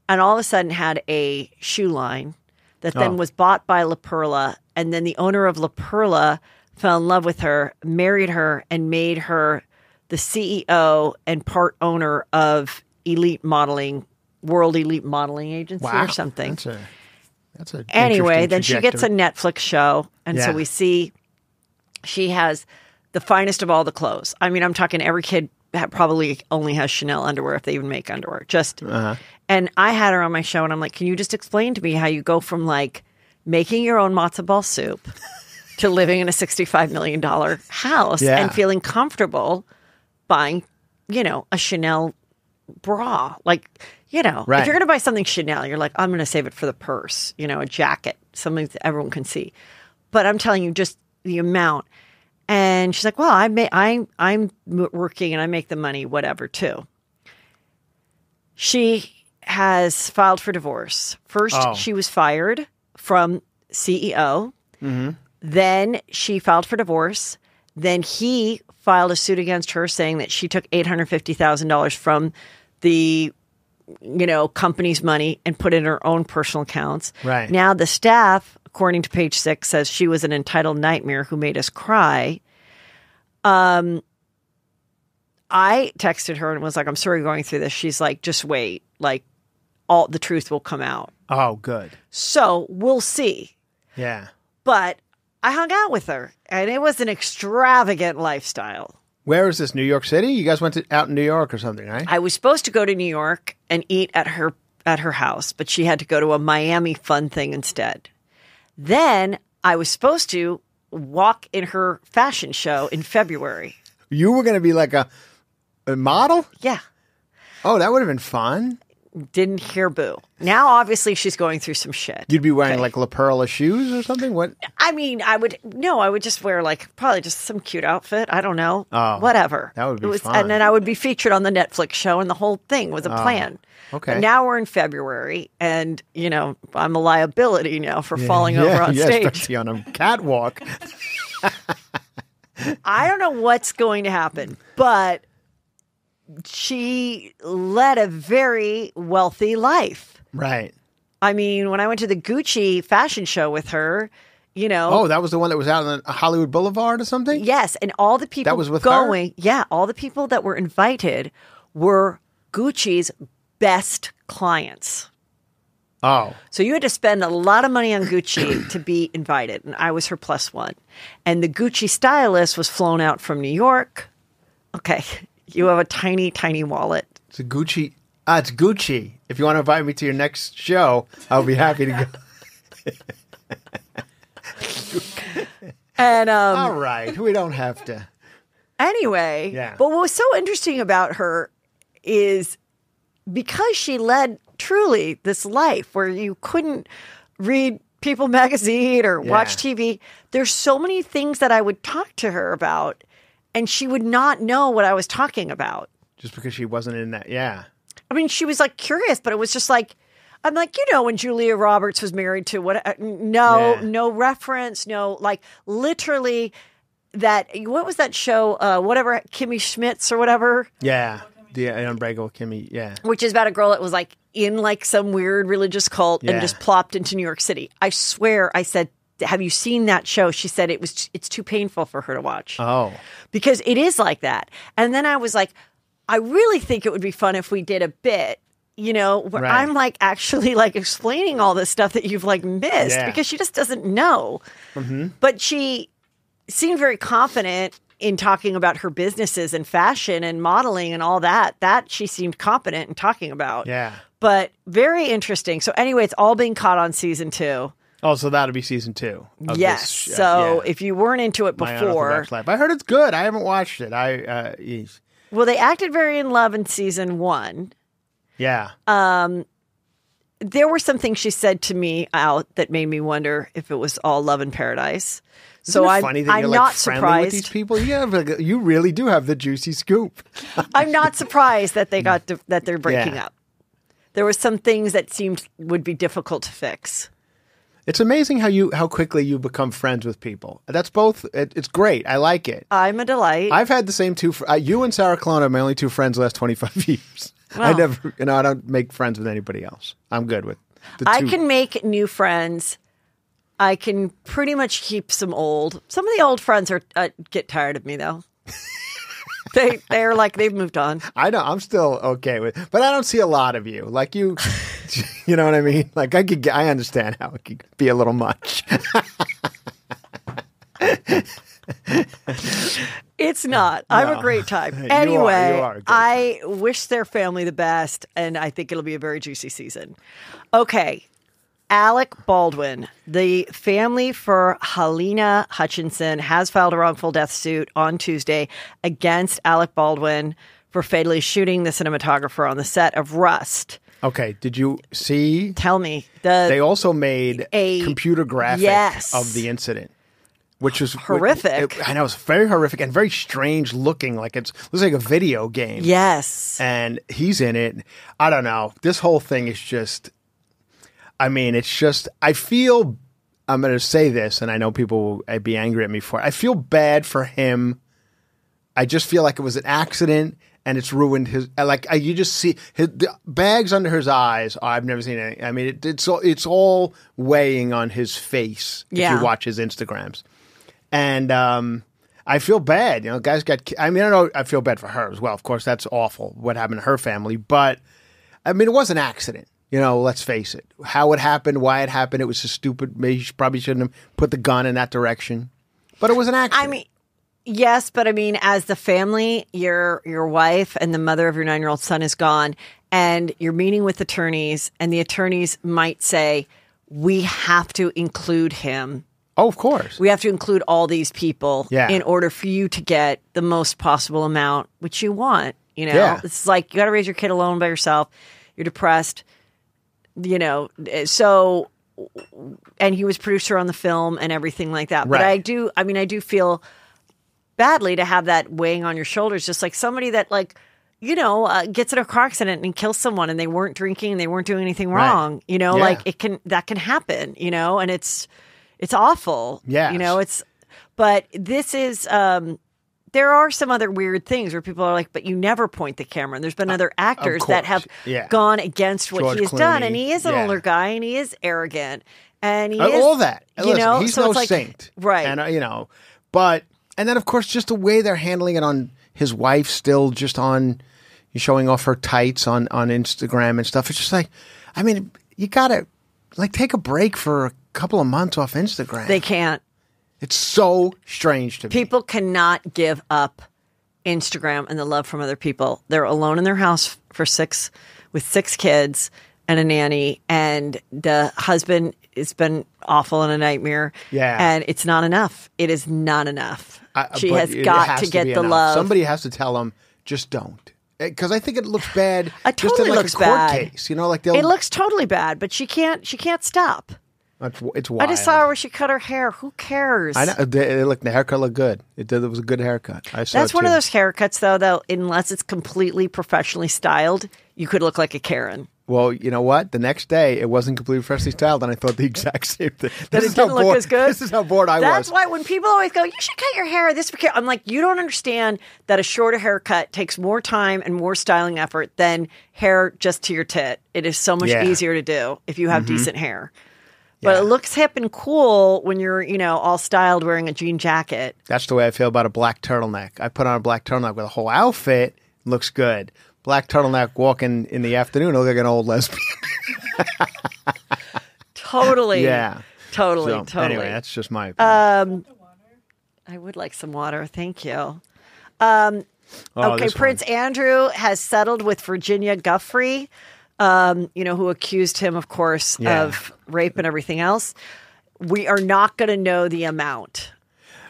and all of a sudden had a shoe line that then Oh. was bought by La Perla. And then the owner of La Perla fell in love with her, married her, and made her the CEO and part owner of Elite Modeling, World Elite Modeling Agency or something. That's a, that's a Anyway, then she gets a. Netflix show. And so we see she has the finest of all the clothes. I mean, I'm talking every kid probably only has Chanel underwear if they even make underwear. Just Uh-huh. And I had her on my show, and I'm like, "Can you just explain to me how you go from like making your own matzo ball soup to living in a 65 million dollar house Yeah. and feeling comfortable buying, you know, a Chanel bra? Like, you know, Right. if you're going to buy something Chanel, you're like, I'm going to save it for the purse, you know, a jacket, something that everyone can see. But I'm telling you, just the amount. And she's like, "Well, I may, I, I'm working and I make the money, whatever, too." She has filed for divorce. First, Oh. she was fired from CEO. Then she filed for divorce. Then he filed a suit against her saying that she took eight hundred fifty thousand dollars from the you know company's money and put in her own personal accounts. Right. now, the staff, according to Page Six, says she was an entitled nightmare who made us cry. Um, I texted her and was like, "I'm sorry, going through this." She's like, "Just wait, like all the truth will come out." Oh, good. So we'll see. Yeah. But I hung out with her, and it was an extravagant lifestyle. Where is this? New York City? You guys went to, out in New York or something, right? I was supposed to go to New York and eat at her at her house, but she had to go to a Miami fun thing instead. Then I was supposed to walk in her fashion show in February. you were going to be like a, a model? Yeah. Oh, that would have been fun. Didn't hear boo. Now obviously she's going through some shit. You'd be wearing Okay. like La Perla shoes or something? What? I mean, I would no, I would just wear like probably just some cute outfit. I don't know, Oh, whatever. that would be It was, fun. And then I would be featured on the Netflix show, and the whole thing was a oh, plan. Oh, okay. But now we're in February, and you know I'm a liability now for falling yeah, over on yeah, stage. especially on a catwalk. I don't know what's going to happen, but she led a very wealthy life. right. I mean, when I went to the Gucci fashion show with her, you know, Oh, that was the one that was out on Hollywood Boulevard or something? Yes, and all the people That was with her? going, yeah, all the people that were invited were Gucci's best clients. Oh, So you had to spend a lot of money on Gucci to be invited, and I was her plus one. And the Gucci stylist was flown out from New York. Okay, you have a tiny, tiny wallet. it's a Gucci. Ah, it's Gucci. If you want to invite me to your next show, I'll be happy to go. And um, All right. We don't have to. Anyway, Yeah. but what was so interesting about her is because she led truly this life where you couldn't read People magazine or watch TV, there's so many things that I would talk to her about and she would not know what I was talking about. Just because she wasn't in that. Yeah. I mean, she was like curious, but it was just like, I'm like, you know, when Julia Roberts was married to what? uh, No, Yeah. no reference, no, like literally that. What was that show? Uh, whatever, Kimmy Schmitz or whatever, Yeah. The Unbreakable Kimmy. Yeah. which is about a girl that was like in like some weird religious cult and just plopped into New York City. I swear, I said, "Have you seen that show?" She said it was. It's too painful for her to watch Oh. because it is like that. And then I was like, I really think it would be fun if we did a bit, you know, where Right. I'm like actually like explaining all this stuff that you've like missed Yeah. because she just doesn't know. Mm-hmm. But she seemed very confident in talking about her businesses and fashion and modeling and all that. That she seemed competent in talking about. Yeah. But very interesting. So anyway, it's all being caught on season two. Oh, so that'll be season two. of yes. this so yeah. if you weren't into it before. I heard it's good. I haven't watched it. I uh, well, they acted very in love in season one. yeah. Um, there were some things she said to me out that made me wonder if it was all love in paradise. so Isn't it I'm, funny that I'm you're not like friendly with these surprised. people. You have you really do have the juicy scoop. I'm not surprised that they got to, that they're breaking Yeah. up. There were some things that seemed would be difficult to fix. It's amazing how you how quickly you become friends with people. That's both. It, it's great. I like it. I'm a delight. I've had the same two. fr- Uh, you and Sarah Colonna are my only two friends the last twenty five years. I never, you know, I don't make friends with anybody else. I'm good with. The I can make new friends. I can pretty much keep some old. Some of the old friends are uh, get tired of me though. they they're like they've moved on. I know. I'm still okay with, but I don't see a lot of you. Like you, you know what I mean. Like I could, I understand how it could be a little much. It's not. I'm a great time. You are- Anyway, you are great I wish their family the best, and I think it'll be a very juicy season. Okay. Alec Baldwin, the family for Helena Hutchinson, has filed a wrongful death suit on Tuesday against Alec Baldwin for fatally shooting the cinematographer on the set of Rust. Okay. Did you see? Tell me, the They also made A- computer graphic Yes. of the incident, which was Horrific. it- I know it's very horrific and very strange looking. Like it's looks like a video game. yes, and he's in it. I don't know. This whole thing is just. I mean, it's just. I feel. I'm going to say this, and I know people will be angry at me for it. I feel bad for him. I just feel like it was an accident, and it's ruined his. Like I, you just see his the bags under his eyes. Oh, I've never seen any. I mean, it, it's all it's all weighing on his face if Yeah. you watch his Instagrams, and um, I feel bad. You know, guys got. I mean, I know I feel bad for her as well. Of course, that's awful what happened to her family, but I mean, it was an accident. You know, let's face it. How it happened, why it happened, it was just stupid. Maybe she probably shouldn't have put the gun in that direction. But it was an accident. I mean, yes, but I mean, as the family, your your wife and the mother of your nine year old son is gone, and you're meeting with attorneys, and the attorneys might say, "We have to include him. oh, of course. We have to include all these people Yeah. in order for you to get the most possible amount, which you want." You know, Yeah. it's like you got to raise your kid alone by yourself. You're depressed. You know, so and he was producer on the film and everything like that. But I do, I mean, I do feel badly to have that weighing on your shoulders, just like somebody that like, you know, uh, gets in a car accident and kills someone and they weren't drinking and they weren't doing anything Right. wrong. You know, Yeah. like it can that can happen. You know, and it's it's awful. Yeah. you know, it's but this is. um there are some other weird things where people are like, but you never point the camera. And there's been other actors that have Yeah. gone against what George he has done. And he is an Yeah. older guy and he is arrogant. And he Uh, is all that. You Listen, know, he's so no like, saint, Right. And uh, you know, but and then of course just the way they're handling it on his wife still just on showing off her tights on on Instagram and stuff. It's just like, I mean, you gotta like take a break for a couple of months off Instagram. they can't. It's so strange to me. People cannot give up Instagram and the love from other people. They're alone in their house for six with six kids and a nanny, and the husband has been awful and a nightmare. Yeah. and it's not enough. It is not enough. I- she has got has to get the enough. love. Somebody has to tell them, just don't. Eh, because I think it looks bad. It just totally in like looks a court bad. case. You know, like they'll. it looks totally bad, but she can't. She can't stop. It's, it's I just saw her where she cut her hair. Who cares? I know. They, look, the haircut looked good. It did. It was a good haircut. I saw. That's one of those haircuts, though. Though, unless it's completely professionally styled, you could look like a Karen. Well, you know what? The next day, it wasn't completely freshly styled, and I thought the exact same thing. That This it is how didn't look bored- as good. This is how bored I That's was. That's why when people always go, "You should cut your hair," this for I'm like, you don't understand that a shorter haircut takes more time and more styling effort than hair just to your tit. It is so much Yeah. Mm-hmm. easier to do if you have decent hair. But Yeah. it looks hip and cool when you're, you know, all styled wearing a jean jacket. That's the way I feel about a black turtleneck. I put on a black turtleneck with a whole outfit. Looks good. Black turtleneck walking in the afternoon, I look like an old lesbian. Totally. Yeah. Totally. So, totally. Anyway, that's just my opinion. Um, I would like some water. Thank you. Um, oh, okay, this one. Prince Andrew has settled with Virginia Giuffre, um, you know, who accused him, of course, Yeah. of rape and everything else. We are not going to know the amount.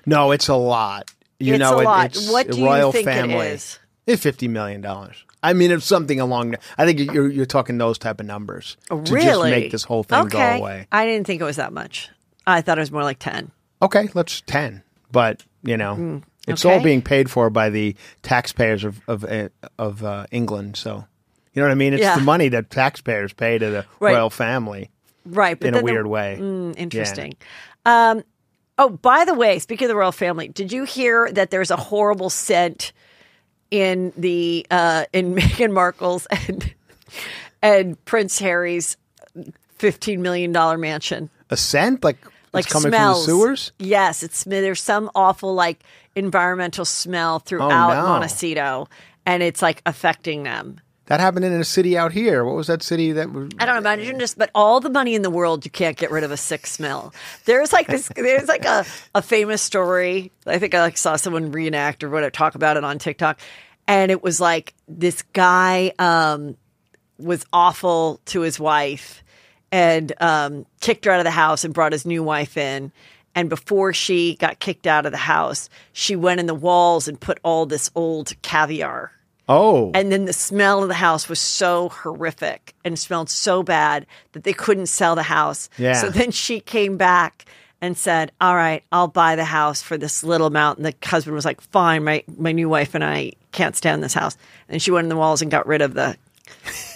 No, it's a lot. You It's know, a it- lot. it's What do you think family. is? It's fifty million dollars. I mean, it's something along. I think you're you're talking those type of numbers to really? just make this whole thing okay. go away. I didn't think it was that much. I thought it was more like 10. Okay, let's ten. But you know, it's all Mm, being paid for by the taxpayers of of uh, of uh, England. So you know what I mean? It's Yeah. the money that taxpayers pay to the Right. royal family. Right. But in a then the- weird way. Mm, interesting. Um, oh, by the way, speaking of the royal family, did you hear that there's a horrible scent in the uh, in Meghan Markle's and and Prince Harry's fifteen million dollar mansion? A scent like Like it's coming smells. from the sewers. Yes, it's there's some awful like environmental smell throughout Oh, no. Montecito, and it's like affecting them. That happened in a city out here. What was that city that was? I don't imagine just, but all the money in the world, you can't get rid of a sick smell. There's like this, there's like a, a famous story. I think I like saw someone reenact or whatever, talk about it on TikTok. And it was like this guy um, was awful to his wife and um, kicked her out of the house and brought his new wife in. And before she got kicked out of the house, she went in the walls and put all this old caviar Oh, and then the smell of the house was so horrific and smelled so bad that they couldn't sell the house. Yeah. So then she came back and said, All right, I'll buy the house for this little amount. And the husband was like, Fine, my, my new wife and I can't stand this house. And she went in the walls and got rid of the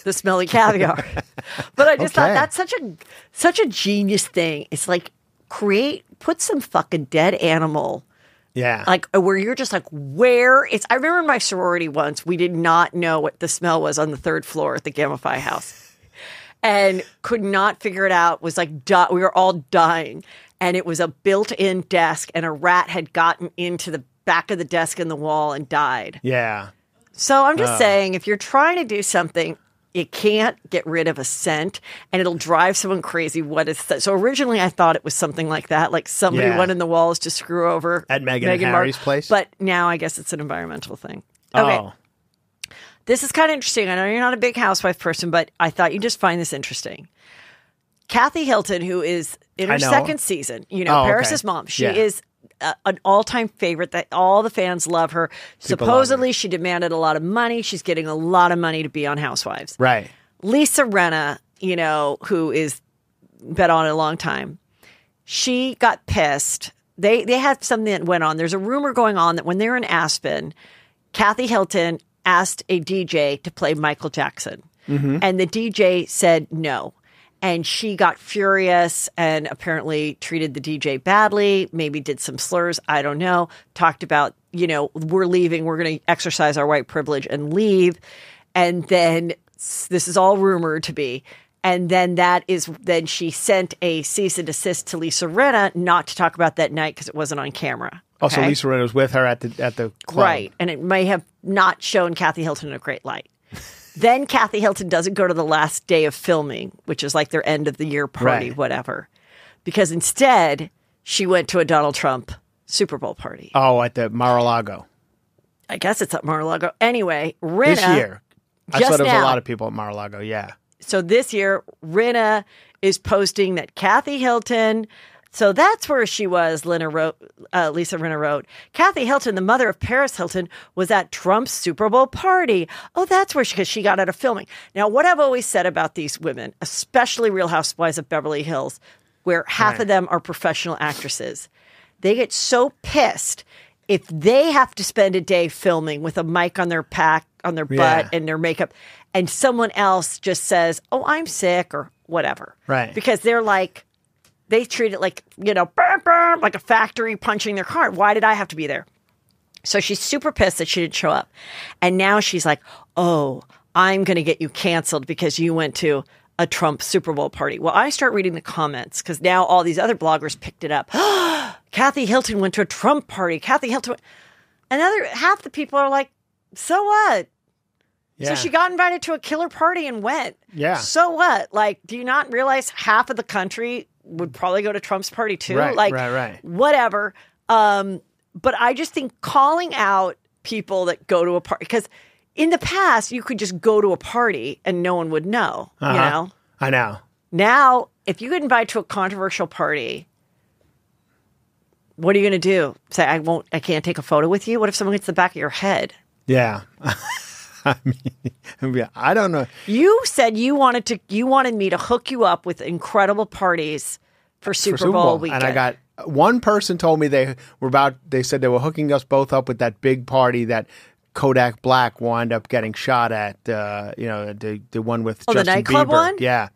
the smelly caviar. but I just thought that's such a such a genius thing. It's like create put some fucking dead animal yeah. like uh, where you're just like where it's i remember in my sorority once we did not know what the smell was on the third floor at the gamma phi house and could not figure it out was like di- we were all dying and it was a built-in desk and a rat had gotten into the back of the desk in the wall and died yeah. so i'm just uh. saying if you're trying to do something you can't get rid of a scent and it'll drive someone crazy what is that so originally i thought it was something like that like somebody Yeah. went in the walls to screw over At Megan Meghan Harry's place? but now i guess it's an environmental thing okay Oh, this is kind of interesting i know you're not a big housewife person but i thought you'd just find this interesting kathy hilton who is in her second season you know Oh, okay. paris's mom she Yeah. is a, an all-time favorite that all the fans love her People love her. supposedly she demanded a lot of money she's getting a lot of money to be on housewives right. Lisa Rinna, you know, who is been on it a long time, she got pissed. They they had something that went on. There's a rumor going on that when they were in Aspen, Kathy Hilton asked a DJ to play Michael Jackson, mm-hmm. and the DJ said no. And she got furious and apparently treated the DJ badly, maybe did some slurs. I don't know. Talked about, you know, we're leaving, we're going to exercise our white privilege and leave. And then this is all rumored to be. And then that is, then she sent a cease and desist to Lisa Rinna not to talk about that night because it wasn't on camera. Oh, also, Okay? Lisa Rinna was with her at the at the club. Right. And it may have not shown Kathy Hilton in a great light. Then Kathy Hilton doesn't go to the last day of filming, which is like their end of the year party, Right. whatever. Because instead, she went to a Donald Trump Super Bowl party. Oh, at the Mar-a-Lago I guess it's at Mar-a-Lago. Anyway, Rinna. this year. I thought there was now. a lot of people at Mar-a-Lago. Yeah. so this year, Rinna is posting that Kathy Hilton. So that's where she was. Lena wrote, uh, Lisa Rinna wrote, Kathy Hilton, the mother of Paris Hilton, was at Trump's Super Bowl party. Oh, that's where she, because she got out of filming. Now, what I've always said about these women, especially Real Housewives of Beverly Hills, where half Right. of them are professional actresses, they get so pissed if they have to spend a day filming with a mic on their pack, on their butt, Yeah. and their makeup, and someone else just says, "Oh, I'm sick" or whatever, Right. Because they're like, they treat it like you know, burr, burr, like a factory punching their card. Why did I have to be there? So she's super pissed that she didn't show up, and now she's like, "Oh, I'm going to get you canceled because you went to." A Trump Super Bowl party. Well, I start reading the comments because now all these other bloggers picked it up. Kathy Hilton went to a Trump party. Kathy Hilton. Another half the people are like, so what? Yeah. So she got invited to a killer party and went. Yeah. So what? Like, do you not realize half of the country would probably go to Trump's party too? Right, like, right, right. Whatever. Um, but I just think calling out people that go to a party because in the past you could just go to a party and no one would know. You Uh-huh. know. I know. Now, if you get invited to a controversial party, what are you going to do? Say, I won't, I can't take a photo with you? What if someone hits the back of your head? Yeah. I mean, I don't know. You said you wanted to, you wanted me to hook you up with incredible parties for Super, for Super Bowl Bowl, weekend. and I got one person told me they were about. They said they were hooking us both up with that big party that Kodak Black wound up getting shot at. Uh, you know, the the one with Oh, the nightclub Bieber. one? Yeah.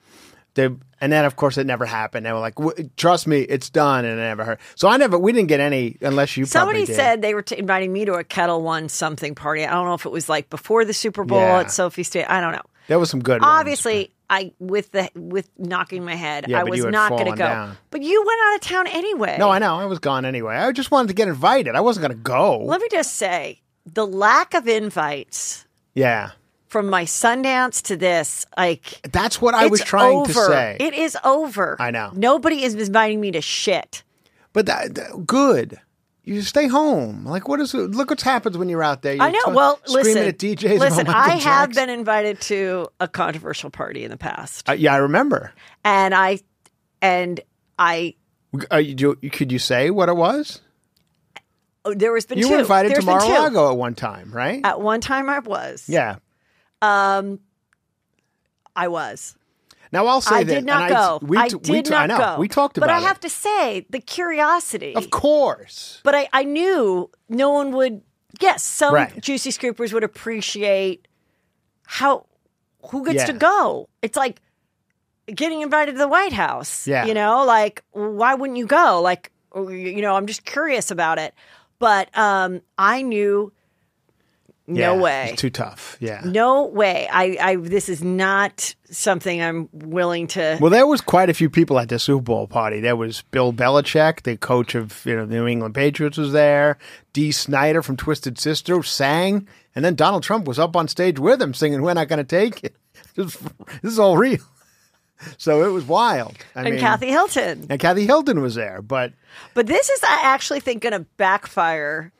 They, and then of course it never happened. They were like, "Trust me, it's done," and I never heard. So I never. We didn't get any unless you. Somebody did. said they were t- inviting me to a Ketel One something party. I don't know if it was like before the Super Bowl Yeah. at SoFi State. I don't know. there was some good. ones, Obviously, I with the with knocking my head, Yeah, I was not going to go. down. But you went out of town anyway. No, I know. I was gone anyway. I just wanted to get invited. I wasn't going to go. Let me just say the lack of invites yeah, from my Sundance to this, like that's what I was trying over. to say. It is over. I know. Nobody is inviting me to shit. But that, that- good. You stay home. Like what is it? Look what happens when you're out there. You're I know. t- well, screaming listen. at DJs. listen, I have been invited to a controversial party in the past, Uh, yeah, I remember. and I and I Uh, you, could you say what it was? oh, there was been You two. were invited There's to. Mar-a-Lago at one time, right? At one time, I was. yeah. Um, I was. Now I'll say I that. did not and go. we, I did we not I know. go. We talked about it, But I it. have to say, the curiosity. Of course. But I, I knew no one would. Yes, some Right. juicy scoopers would appreciate how who gets to go. It's like getting invited to the White House. Yeah. you know, like why wouldn't you go? Like you know, I'm just curious about it. But um, I knew no Yeah, way. It's too tough. Yeah. no way. I, I this is not something I'm willing to. Well, there was quite a few people at the Super Bowl party. There was Bill Belichick, the coach of you know the New England Patriots, was there. Dee Snider from Twisted Sister sang, and then Donald Trump was up on stage with him singing "We're Not Going to Take It." This, this is all real. So it was wild. I and mean, Kathy Hilton. and Kathy Hilton was there, but But this is, I actually think, going to backfire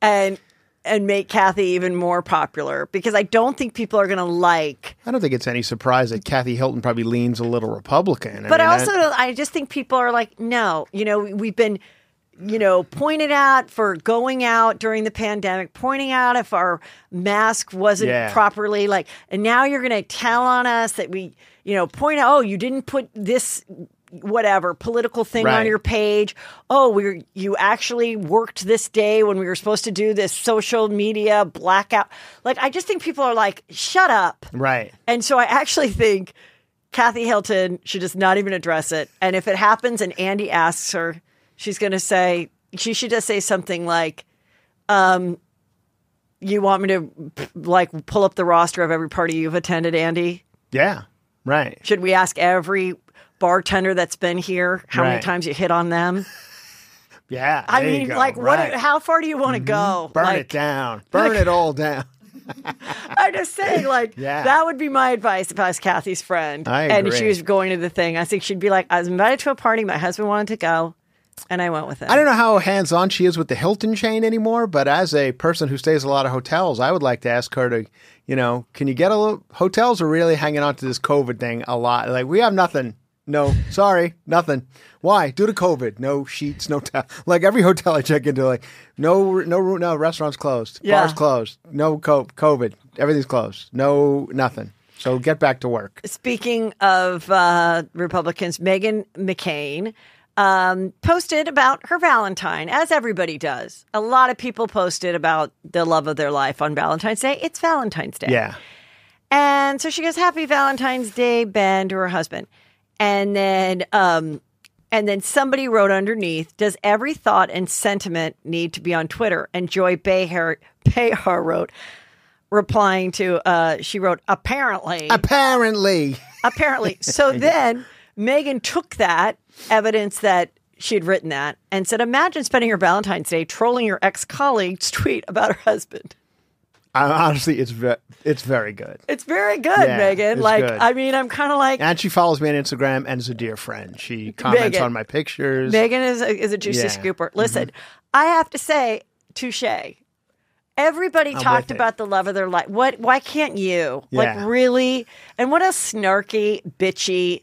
and and make Kathy even more popular because I don't think people are going to like. I don't think it's any surprise that Kathy Hilton probably leans a little Republican. But mean, I also, that- I just think people are like, no, you know, we've been, you know, pointed out for going out during the pandemic, pointing out if our mask wasn't Yeah. properly like, and now you're going to tell on us that we, you know, point out, oh, you didn't put this whatever political thing on your page. Oh, we you actually worked this day when we were supposed to do this social media blackout. Like I just think people are like, shut up. right. And so I actually think Kathy Hilton should just not even address it. And if it happens and Andy asks her, she's going to say, she should just say something like, um, you want me to like pull up the roster of every party you've attended, Andy? Yeah. Right. Should we ask every bartender that's been here how many times you hit on them? Yeah. I mean, like, Right. Mm-hmm. what? How far do you want to go? Burn like, it down. Burn it all down. I'm just saying, like, Yeah. that would be my advice if I was Kathy's friend. I And she was going to the thing. I think she'd be like, I was invited to a party. My husband wanted to go. and I went with it. I don't know how hands on she is with the Hilton chain anymore, but as a person who stays a lot of hotels, I would like to ask her to, you know, can you get a little. Hotels are really hanging on to this COVID thing a lot. Like, we have nothing. No, sorry, nothing. Why? Due to COVID, no sheets, no towel. Like every hotel I check into, like no, no, no restaurants closed, Yeah. bars closed, no co- COVID, everything's closed, no nothing. So get back to work. Speaking of uh, Republicans, Meghan McCain um, posted about her Valentine, as everybody does. A lot of people posted about the love of their life on Valentine's Day. It's Valentine's Day. Yeah, And so she goes, Happy Valentine's Day, Ben, to her husband. And then um and then somebody wrote underneath, does every thought and sentiment need to be on Twitter? And Joy Behar, Behar wrote, replying to uh she wrote, apparently apparently. apparently. So then Meghan took that evidence that she had written that and said, Imagine spending your Valentine's Day trolling your ex colleague's tweet about her husband. I, honestly, it's ve- it's very good. It's very good, Yeah, Meghan. Like, good. I mean, I'm kind of like, And she follows me on Instagram and is a dear friend. She comments Meghan. on my pictures. Meghan is a, is a juicy Yeah. Mm-hmm. scooper. Listen, I have to say, touche. Everybody talked with it. about the love of their life. What? Why can't you? Yeah. Like really? And what a snarky, bitchy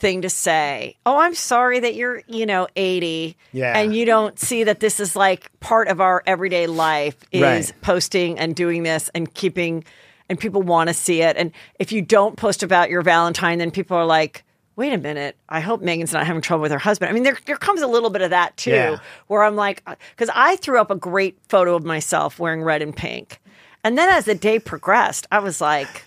thing to say. Oh, I'm sorry that you're, you know, 80 Yeah. and you don't see that this is like part of our everyday life is Right. posting and doing this and keeping and people want to see it. And if you don't post about your Valentine, then people are like, wait a minute, I hope Meghan's not having trouble with her husband. I mean, there, there comes a little bit of that too, Yeah. where I'm like, uh, because I threw up a great photo of myself wearing red and pink. And then as the day progressed, I was like,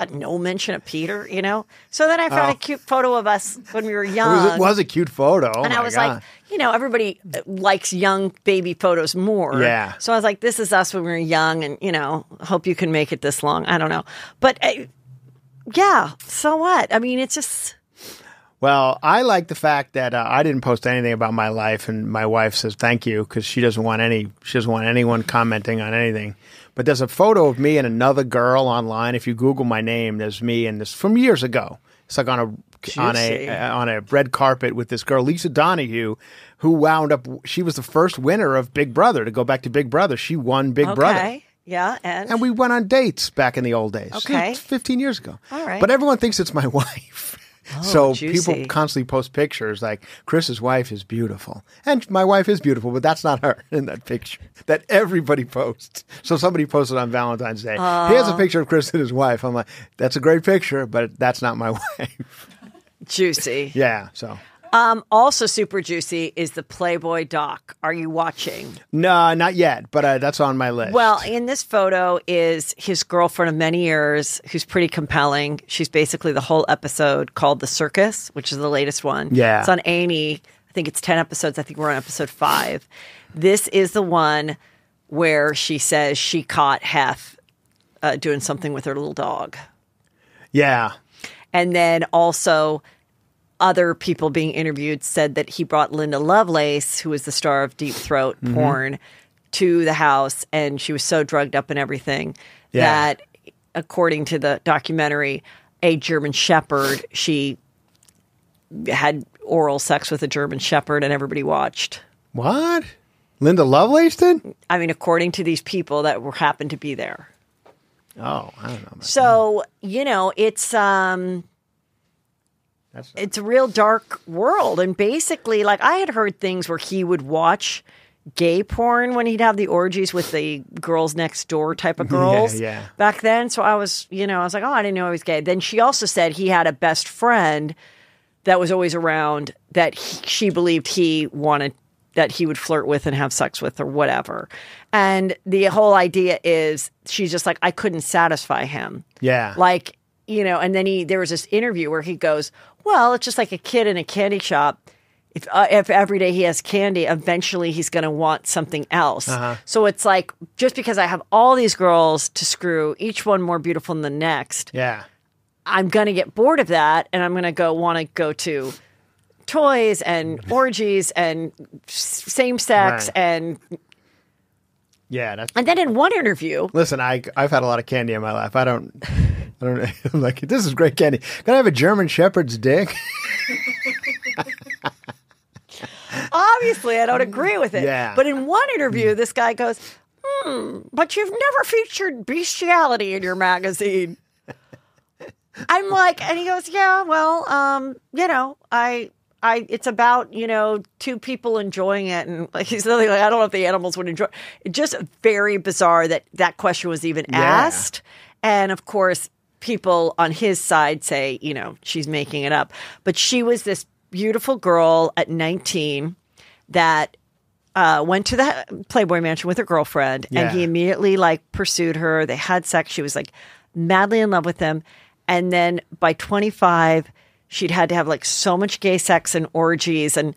uh, no mention of Peter, you know? So then I found a cute photo of us when we were it, young. was, it was a cute photo. Oh and I was God. like, you know, everybody uh, likes young baby photos more. Yeah. So I was like, this is us when we were young, and you know, hope you can make it this long. I don't know, but uh, yeah. So what? I mean, it's just Well, I like the fact that uh, I didn't post anything about my life, and my wife says thank you because she doesn't want any. She doesn't want anyone commenting on anything. But there's a photo of me and another girl online. If you Google my name, there's me and this from years ago. It's like on a on a uh, on a red carpet with this girl Lisa Donahue, who wound up. She was the first winner of Big Brother to go back to Big Brother. She won Big okay. Brother. Yeah, and, And we went on dates back in the old days. Okay. 15 years ago. All right. But everyone thinks it's my wife. So oh, juicy. people constantly post pictures like Chris's wife is beautiful. And my wife is beautiful, but that's not her in that picture that everybody posts. So somebody posted on Valentine's Day. Here's a picture of Chris and his wife. I'm like, that's a great picture, but that's not my wife. juicy. yeah. So Um, also super juicy is the Playboy doc. Are you watching? no, not yet, but uh, that's on my list. Well, in this photo is his girlfriend of many years, who's pretty compelling. She's basically the whole episode called "The Circus," which is the latest one. Yeah. it's on A and E. I think it's ten episodes. I think we're on episode five. This is the one where she says she caught Hef uh, doing something with her little dog, yeah. and then also other people being interviewed said that he brought Linda Lovelace, who was the star of Deep Throat Mm-hmm. porn, to the house, and she was so drugged up and everything Yeah. that, according to the documentary, a German Shepherd, she had oral sex with a German Shepherd, and everybody watched. What? Linda Lovelace did? I mean, according to these people that were happened to be there. Oh, I don't know. So you know, it's um. That's it's a real dark world and basically like i had heard things where he would watch gay porn when he'd have the orgies with the girls next door type of girls yeah. back then so i was you know i was like oh i didn't know he was gay then she also said he had a best friend that was always around that he, she believed he wanted that he would flirt with and have sex with or whatever and the whole idea is she's just like i couldn't satisfy him Yeah. like you know and then he there was this interview where he goes well it's just like a kid in a candy shop if uh, if every day he has candy eventually he's going to want something else so it's like just because i have all these girls to screw each one more beautiful than the next yeah. i'm going to get bored of that and i'm going to go want to go to toys and orgies and same sex Right. and Yeah. That's and then in one interview Listen, I I've had a lot of candy in my life. I don't I don't I'm like this is great candy. Can I have a German Shepherd's dick? obviously I don't agree with it. Yeah. But in one interview, this guy goes, "Hmm, but you've never featured bestiality in your magazine." I'm like, and he goes, "Yeah, well, um, you know, I." I, it's about you know two people enjoying it, and like he's like, I don't know if the animals would enjoy. It just very bizarre that that question was even asked, and of course, people on his side say, you know, she's making it up, but she was this beautiful girl at 19 that uh, went to the Playboy Mansion with her girlfriend, and he immediately like pursued her. They had sex. She was like madly in love with him, and then by 25, she'd had to have like so much gay sex and orgies, and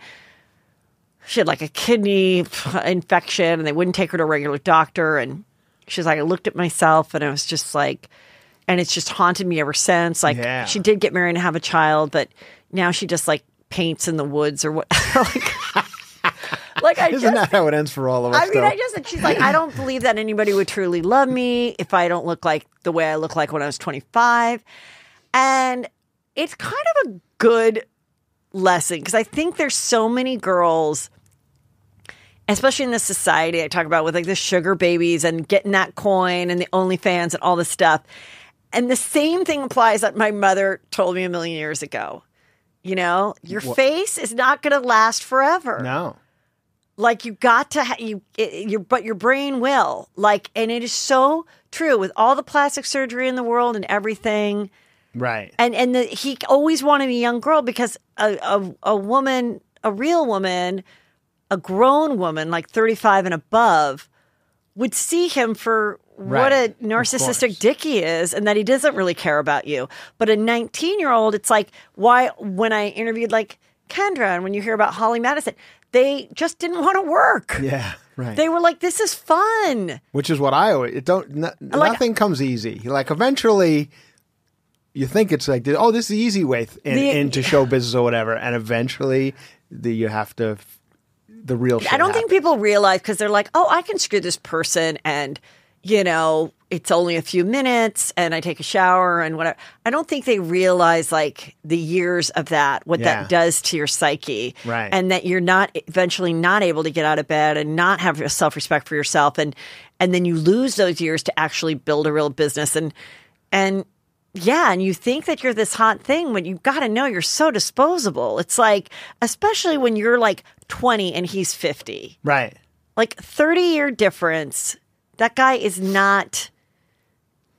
she had like a kidney infection, and they wouldn't take her to a regular doctor. And she's like, I looked at myself, and I was just like, and it's just haunted me ever since. Like, Yeah. she did get married and have a child, but now she just like paints in the woods or what. like, like I Isn't just that how it ends for all of us? I mean, though? I just, she's like, I don't believe that anybody would truly love me if I don't look like the way I look like when I was 25. And it's kind of a good lesson because I think there's so many girls, especially in this society I talk about with like the sugar babies and getting that coin and the OnlyFans and all this stuff. And the same thing applies that my mother told me a million years ago. You know, your face is not going to last forever no. like you got to ha- you it, your but your brain will like and it is so true with all the plastic surgery in the world and everything Right. and and the, he always wanted a young girl because a, a a woman a real woman a grown woman like 35 and above would see him for what Right. a narcissistic dick he is and that he doesn't really care about you but a 19 year old it's like why when i interviewed like kendra and when you hear about holly madison they just didn't want to work Yeah. Right. they were like this is fun Which is what I always. It don't. No, Like- nothing comes easy. Like eventually, you think it's like, oh, this is the easy way th- in, The- into show business or whatever, and eventually, the you have to. The real. Shit I don't think people realize because they're like, oh, I can screw this person and, you know, it's only a few minutes and I take a shower and whatever. I don't think they realize like the years of that, what Yeah. that does to your psyche. Right. And that you're not eventually not able to get out of bed and not have self respect for yourself. And, and then you lose those years to actually build a real business. And, and, yeah, and you think that you're this hot thing when you've got to know you're so disposable. It's like, especially when you're like 20 and he's 50 Right. like 30 year difference that guy is not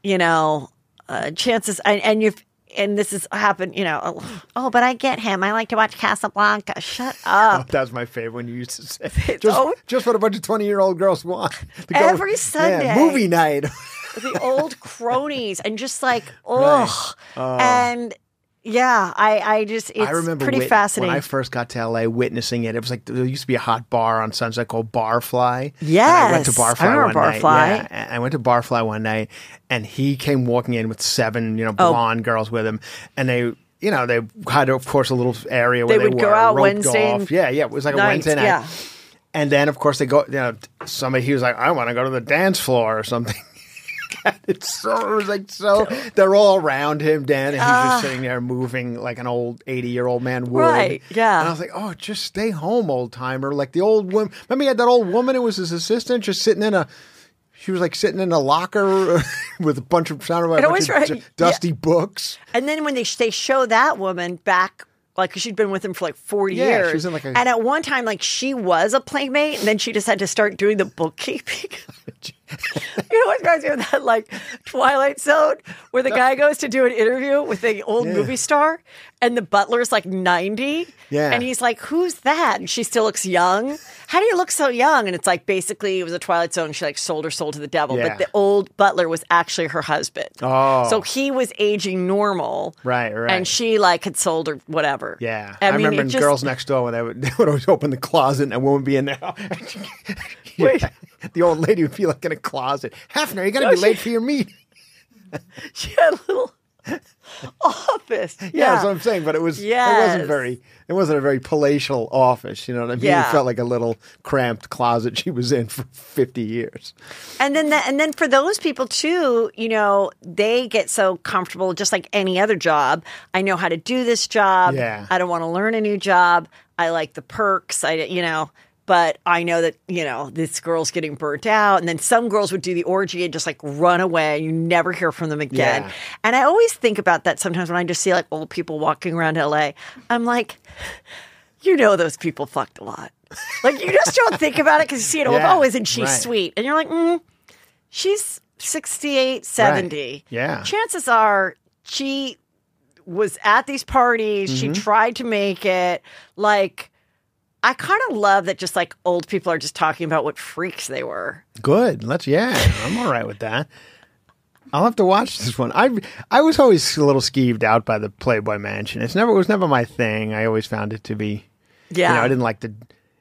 you know uh, chances and, and you've and this has happened you know oh, oh but i get him i like to watch casablanca shut Oh, up that was my favorite when you used to say just, always- just what a bunch of twenty year old girls want. Every Sunday. movie night. the old cronies and just like oh and yeah i i just it's I remember pretty wit- fascinating when I first got to LA witnessing it. It was like there used to be a hot bar on Sunset called Barfly. Yeah, I went to Barfly I remember one night. Yeah, I went to Barfly one night, and he came walking in with seven, you know, Oh. blonde girls with him, and they. You know, they had, of course, a little area where They they, would go were out roped Wednesday off. Yeah, yeah, it was like a nights, Wednesday night. yeah. And then, of course, they go. You know, somebody he was like, "I want to go to the dance floor or something." it's so it was like so. They're all around him, Dan, and he's just sitting there moving like an old eighty-year-old man would. Ah. Right, yeah. And I was like, "Oh, just stay home, old timer." Like the old woman. Remember, he had that old woman who was his assistant, just sitting in a. She was like sitting in a locker with a bunch of like a bunch of d- dusty books. And then when they they show that woman back, like 'cause she'd been with him for like forty Yeah, years, like, a- and at one time, like she was a playmate, and then she just had to start doing the bookkeeping. you know what drives me that like Twilight Zone, where the guy goes to do an interview with the old Yeah. movie star, and the butler's like ninety, Yeah. and he's like, "Who's that?" And she still looks young. How do you look so young? And it's like basically it was a Twilight Zone. She like sold her soul to the devil, Yeah. but the old butler was actually her husband. Oh. so he was aging normal, Right, right. and she like had sold her whatever. Yeah, I, I, mean, remember in just, Girls Next Door when they would, they would always open the closet and a woman would be in there. Wait. Yeah. The old lady would be like in a closet. Hefner, you got to be she- late for your meeting. she had a little office. Yeah, Yeah. that's what I'm saying. But it was it wasn't very it wasn't a very palatial office. You know what I mean? Yeah. It felt like a little cramped closet she was in for 50 years. And then, that, and then for those people too, you know, they get so comfortable, just like any other job. I know how to do this job. Yeah. I don't want to learn a new job. I like the perks. I, you know, but I know that you know this girl's getting burnt out, and then some girls would do the orgy and just like run away. You never hear from them again. Yeah. And I always think about that sometimes when I just see like old people walking around LA. I'm like, you know, those people fucked a lot. Like you just don't think about it because you see it. Yeah, oh, isn't she right. sweet? And you're like, mm, she's 68, 70. Right. Yeah. Chances are she was at these parties. Mm-hmm. She tried to make it. Like, I kind of love that just like old people are just talking about what freaks they were. Good. Let's yeah. I'm all right with that. I'll have to watch this one. I I was always a little skeeved out by the Playboy Mansion. It's never it was never my thing. I always found it to be Yeah. you know, I didn't like the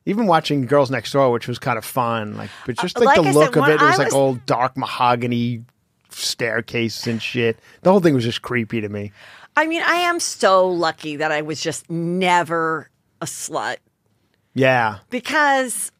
even watching Girls Next Door, which was kind of fun, like but just Uh, like, like the look said, of it, it was I like old dark mahogany staircases and shit. The whole thing was just creepy to me. I mean, I am so lucky that I was just never a slut Yeah. because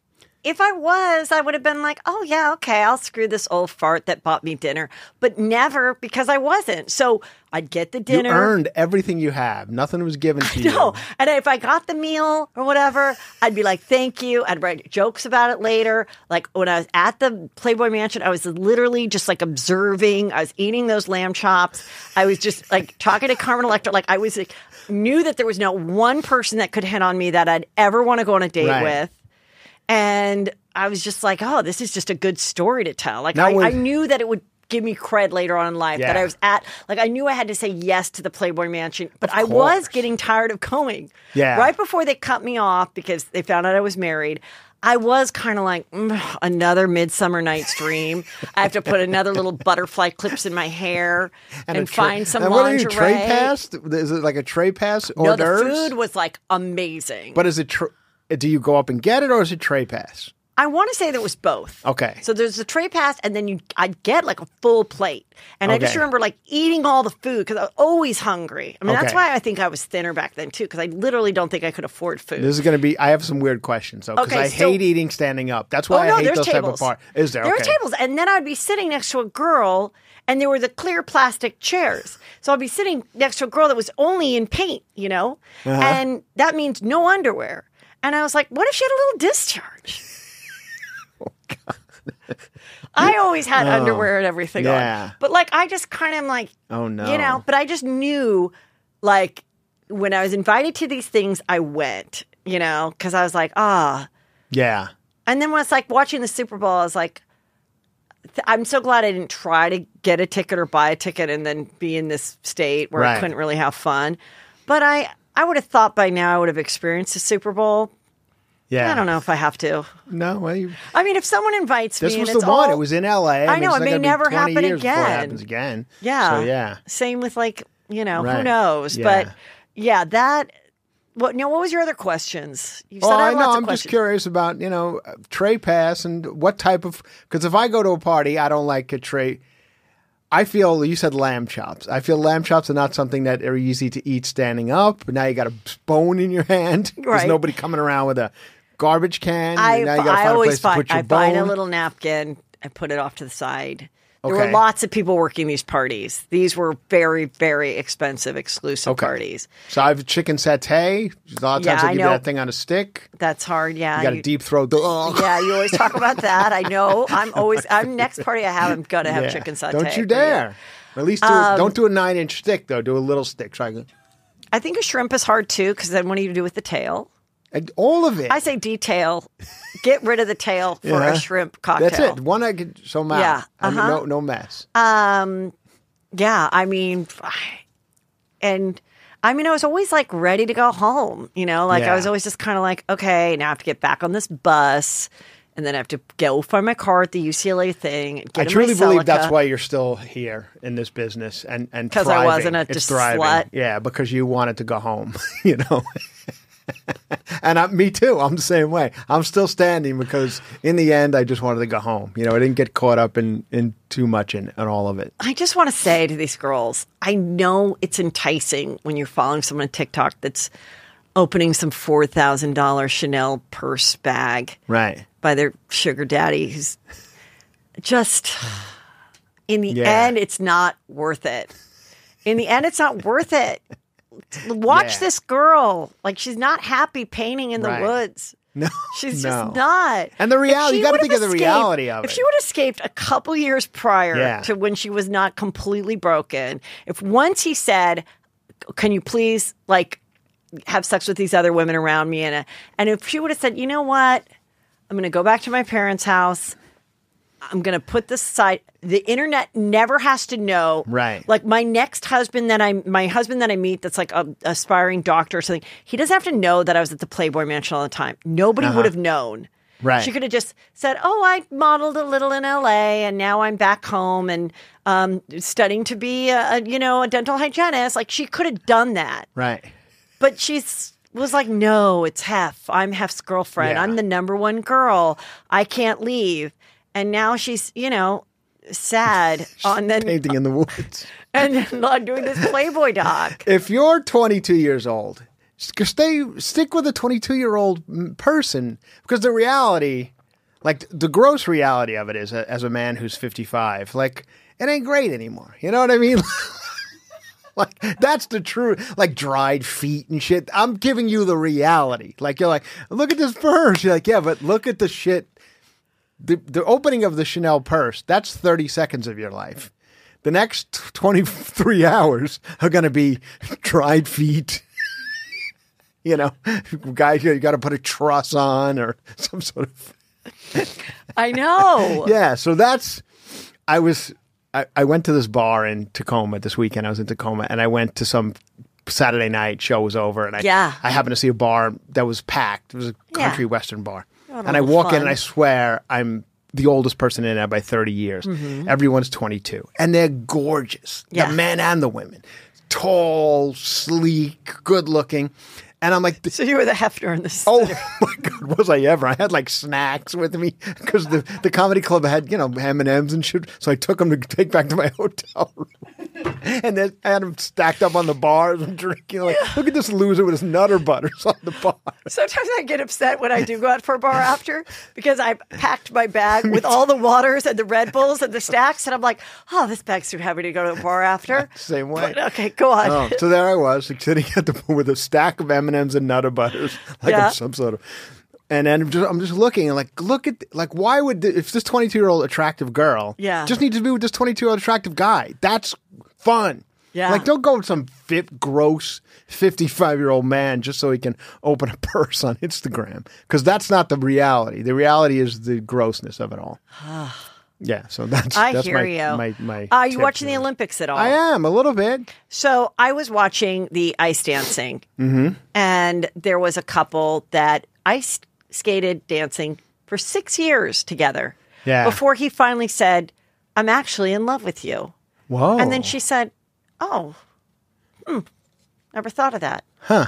if I was, I would have been like, oh, yeah, okay, I'll screw this old fart that bought me dinner, but never because I wasn't. So I'd get the dinner. You earned everything you have. Nothing was given to you. No, and if I got the meal or whatever, I'd be like, "Thank you." I'd write jokes about it later. Like when I was at the Playboy Mansion, I was literally just like observing. I was eating those lamb chops. I was just like talking to Carmen Electra. Like I was like, knew that there was not one person that could hit on me that I'd ever want to go on a date Right. with, and I was just like, "Oh, this is just a good story to tell." Like I, I knew that it would. Give me cred later on in life that I was at, like I knew I had to say yes to the Playboy Mansion, but I was getting tired of going. Yeah. Right before they cut me off because they found out I was married, I was kind of like "Mm, another Midsummer Night's Dream. I have to put another little butterfly clips in my hair and, a tra- find some and what are lingerie. you, tray pass? Is it like a tray pass or no, the food was like amazing. But is it? Tr- do you go up and get it, or is it tray pass? I want to say that was both. Okay. So there's the tray pass, and then you I'd get like a full plate, and I just remember like eating all the food because I was always hungry. I mean, that's why I think I was thinner back then too, because I literally don't think I could afford food. This is going to be. I have some weird questions though, because Okay, I so- hate eating standing up. That's Oh why no, I hate those tables. type of parties. Is there? There okay. are tables, and then I'd be sitting next to a girl, and there were the clear plastic chairs. So I'd be sitting next to a girl that was only in paint, you know, Uh-huh. and that means no underwear. And I was like, what if she had a little discharge? Oh, God. I always had underwear and everything Oh, Yeah. on, but like I just kind of am like, Oh no. you know, but I just knew, like, when I was invited to these things, I went, you know, because I was like, ah. Yeah. And then when it's like watching the Super Bowl, I was like, I'm so glad I didn't try to get a ticket or buy a ticket and then be in this state where I couldn't really have fun. But I, I would have thought by now I would have experienced the Super Bowl. Yeah. I don't know if I have to. No. Well, you, I mean, if someone invites this me, was and the it's one. all- it was in L.A. I know, it may never happen before it again. happens again. Yeah. So yeah. Same with like, you know, who knows? Yeah. But yeah, that. What? No. What was your other questions? You Oh, I, I know. I'm just curious about you know uh, tray pass and what type of because if I go to a party, I don't like a tray. I feel you said lamb chops. I feel lamb chops are not something that are easy to eat standing up. But now you got a bone in your hand. There's nobody coming around with a garbage can. I, now you I always find I find a little napkin. I put it off to the side. There were lots of people working these parties. These were very, very expensive, exclusive Okay. parties. So I have chicken satay. A lot of times Yeah, I give you that thing on a stick. That's hard. Yeah, You got to you- deep throat. yeah. You always talk about that. I know. I'm always. I'm next party I have. I'm gonna have Yeah. chicken satay. Don't you Um, dare. At least do a, don't do a nine inch stick though. Do a little stick. Try I think a shrimp is hard too because then what do you do with the tail? And all of it. I say detail. Get rid of the tail for Yeah. a shrimp cocktail. That's it. One egg, so out. Yeah, I mean, uh-huh. no, no mess. Um, yeah, I mean, and I mean, I was always like ready to go home, you know, like I was always just kind of like, okay, now I have to get back on this bus. And then I have to go find my car at the UCLA thing. Get I truly believe that's why you're still here in this business and and because I wasn't a just thriving. slut. Yeah, because you wanted to go home. you know. And I, me too. I'm the same way. I'm still standing because in the end, I just wanted to go home. You know, I didn't get caught up in, in too much in, in all of it. I just want to say to these girls, I know it's enticing when you're following someone on TikTok that's opening some four thousand dollar Chanel purse bag Right. by their sugar daddy who's just in the Yeah. end it's not worth it. In the end it's not worth it. Watch Yeah. this girl. Like she's not happy painting in the Right. woods. No. She's no. just not. And the reality, you gotta would've think of the reality of it. If she would have escaped a couple years prior Yeah. to when she was not completely broken, if once he said, "Can you please like have sex with these other women around me?" and uh, and if she would have said, "You know what? I'm going to go back to my parents' house. I'm going to put this aside. The internet never has to know. Right. Like my next husband that I, my husband that I meet, that's like a aspiring doctor or something. He doesn't have to know that I was at the Playboy Mansion all the time. Nobody would have known. Uh-huh. Right. She could have just said, "Oh, I modeled a little in L.A. and now I'm back home and um, studying to be a, a you know a dental hygienist." Like she could have done that, Right. but she's was like, "No, it's Hef. I'm Hef's girlfriend. Yeah. I'm the number one girl. I can't leave." And now she's you know sad on then Painting in the woods. and then doing this Playboy doc. if you're 22 years old, s- stay stick with a 22 year old person because the reality, like the gross reality of it is, uh, as a man who's 55, like it ain't great anymore. You know what I mean? like that's the truth. Like dried feet and shit. I'm giving you the reality. Like you're like, look at this purse. You're like, yeah, but look at the shit. The the opening of the Chanel purse. That's 30 seconds of your life. The next 23 hours are going to be dried feet. you know, guys, you got to put a truss on or some sort of. I know. Yeah. So that's, I was, I, I went to this bar in Tacoma this weekend. I was in Tacoma and I went to some Saturday night show was over and I, Yeah. I happened to see a bar that was packed. It was a Yeah. country western bar. And I walk in and I swear I'm the oldest person in there by 30 years. Everyone's 22 and they're gorgeous. Mm-hmm. Yeah. The men and the women. Tall, sleek, good looking. And I'm like, So you were the Hefner in this. Oh my god, was I ever? I had like snacks with me because the, the comedy club had you know M and M's and shit. So I took them to take back to my hotel room, and then I had them stacked up on the bars and drinking. Like, look at this loser with his Nutter Butters on the bar. Sometimes I get upset when I do go out for a bar after because I packed my bag with all the waters and the Red Bulls and the stacks, and I'm like, oh, this bag's too heavy to go to the bar after. Same way. But, okay, go on. Oh, so there I was sitting at the bar with a stack of M and M's and Nutter Butters, like Yeah. I'm some sort of. And then I'm just, I'm just looking and like, look at like, why would the, if this 22 year old attractive girl, Yeah. just needs to be with this 22 year old attractive guy? That's fun. Yeah. Like, don't go with some fit, gross 55 year old man just so he can open a purse on Instagram because that's not the reality. The reality is the grossness of it all. yeah. So that's I that's hear my, you. My my. Are you tip watching the there. Olympics at all? I am a little bit. So I was watching the ice dancing, mm-hmm. and there was a couple that ice skated dancing for six years together. Yeah. Before he finally said, "I'm actually in love with you," Whoa. and then she said, "Oh, hmm, never thought of that." Huh.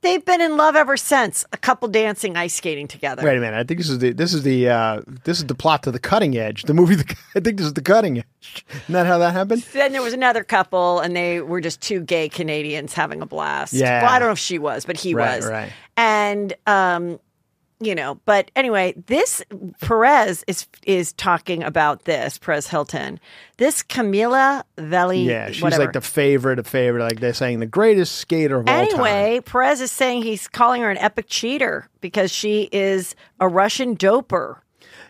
They've been in love ever since. A couple dancing ice skating together. Wait a minute. I think this is the this is the uh, this is the plot to the Cutting Edge, the movie. The, I think this is the Cutting Edge. Isn't that how that happened? Then there was another couple, and they were just two gay Canadians having a blast. Yeah. Well, I don't know if she was, but he Right, was. right. And um, you know, but anyway, this Perez is is talking about this Perez Hilton. This Kamila Valieva. Yeah, she's whatever. like the favorite of favorite. Like they're saying the greatest skater of all time. Anyway, Perez is saying he's calling her an epic cheater because she is a Russian doper.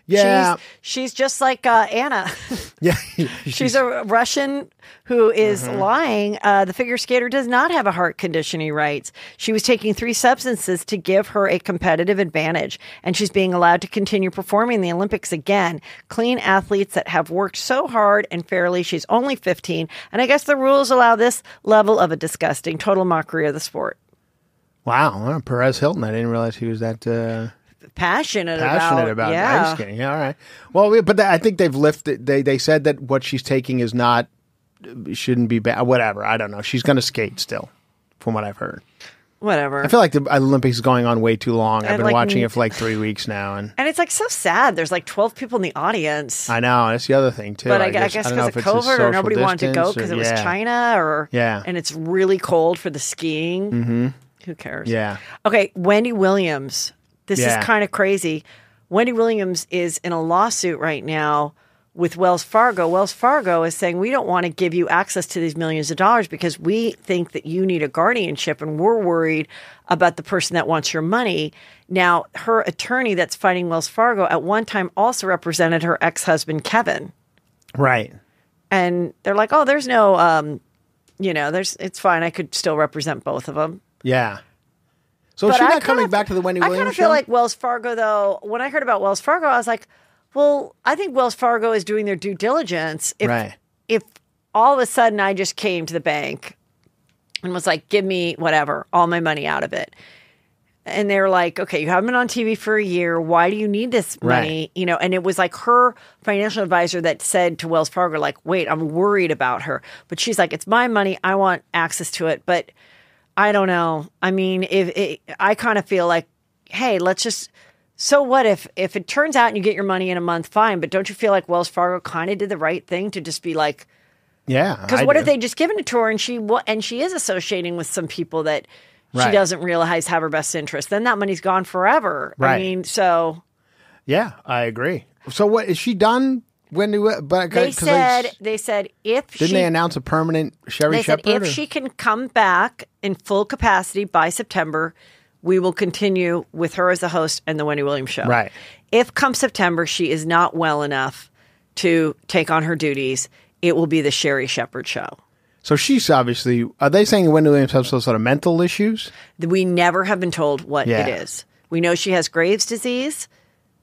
Yeah, She's, she's just like uh, Anna. yeah. She's a Russian who is Mm-hmm. lying. Uh, the figure skater does not have a heart condition, he writes. She was taking three substances to give her a competitive advantage, and she's being allowed to continue performing the Olympics again. Clean athletes that have worked so hard and fairly. She's only 15, and I guess the rules allow this level of a disgusting, total mockery of the sport. wow, well, Perez Hilton. I didn't realize he was that uh, Passionate, passionate about, yeah. ice skating. Yeah, all right. Well, we- but I think they've lifted. They they said that what she's taking is not shouldn't be bad. Whatever. I don't know. She's going to skate still, from what I've heard. whatever. I feel like the Olympics is going on way too long. I've been like, watching it for like three weeks now, and and it's like so sad. There's like 12 people in the audience. I know that's the other thing too. but I, I guess because of if it's a COVID or nobody wanted to go because it was yeah. China or Yeah. and it's really cold for the skiing. Mm-hmm. Who cares? Yeah, Okay, Wendy Williams. This Yeah. is kind of crazy. Wendy Williams is in a lawsuit right now with Wells Fargo. Wells Fargo is saying we don't want to give you access to these millions of dollars because we think that you need a guardianship and we're worried about the person that wants your money. Now, her attorney that's fighting Wells Fargo at one time also represented her ex-husband Kevin. right. And they're like, "Oh, there's no um you know, there's it's fine. I could still represent both of them." Yeah. So is But she not coming back to the Wendy Williams I kind of show? feel like Wells Fargo, though. When I heard about Wells Fargo, I was like, "Well, I think Wells Fargo is doing their due diligence. If Right. if all of a sudden I just came to the bank and was like, "Give me whatever, all my money out of it," and they're like, "Okay, you haven't been on TV for a year. Why do you need this money?" Right. You know, and it was like her financial advisor that said to Wells Fargo, "Like, wait, I'm worried about her," but she's like, "It's my money. I want access to it." But I don't know. I mean, if it, I kind of feel like, hey, let's just. So what if if it turns out and you get your money in a month? Fine, but don't you feel like Wells Fargo kind of did the right thing to just be like, yeah. because what do. if they just given it to her and she and she is associating with some people that she doesn't realize have her best interest? Then that money's gone forever. Right. I Right. mean, so Yeah, I agree. So what is she done? Wendy? Wi- But they said they said if didn't she they announce a permanent Sherri they said Shepherd? if or- she can come back in full capacity by September, we will continue with her as a host and the Wendy Williams show. Right. If come September she is not well enough to take on her duties, it will be the Sherri Shepherd show. so she's obviously. Are they saying Wendy Williams has some sort of mental issues? We never have been told what Yeah. it is. We know she has Graves' disease,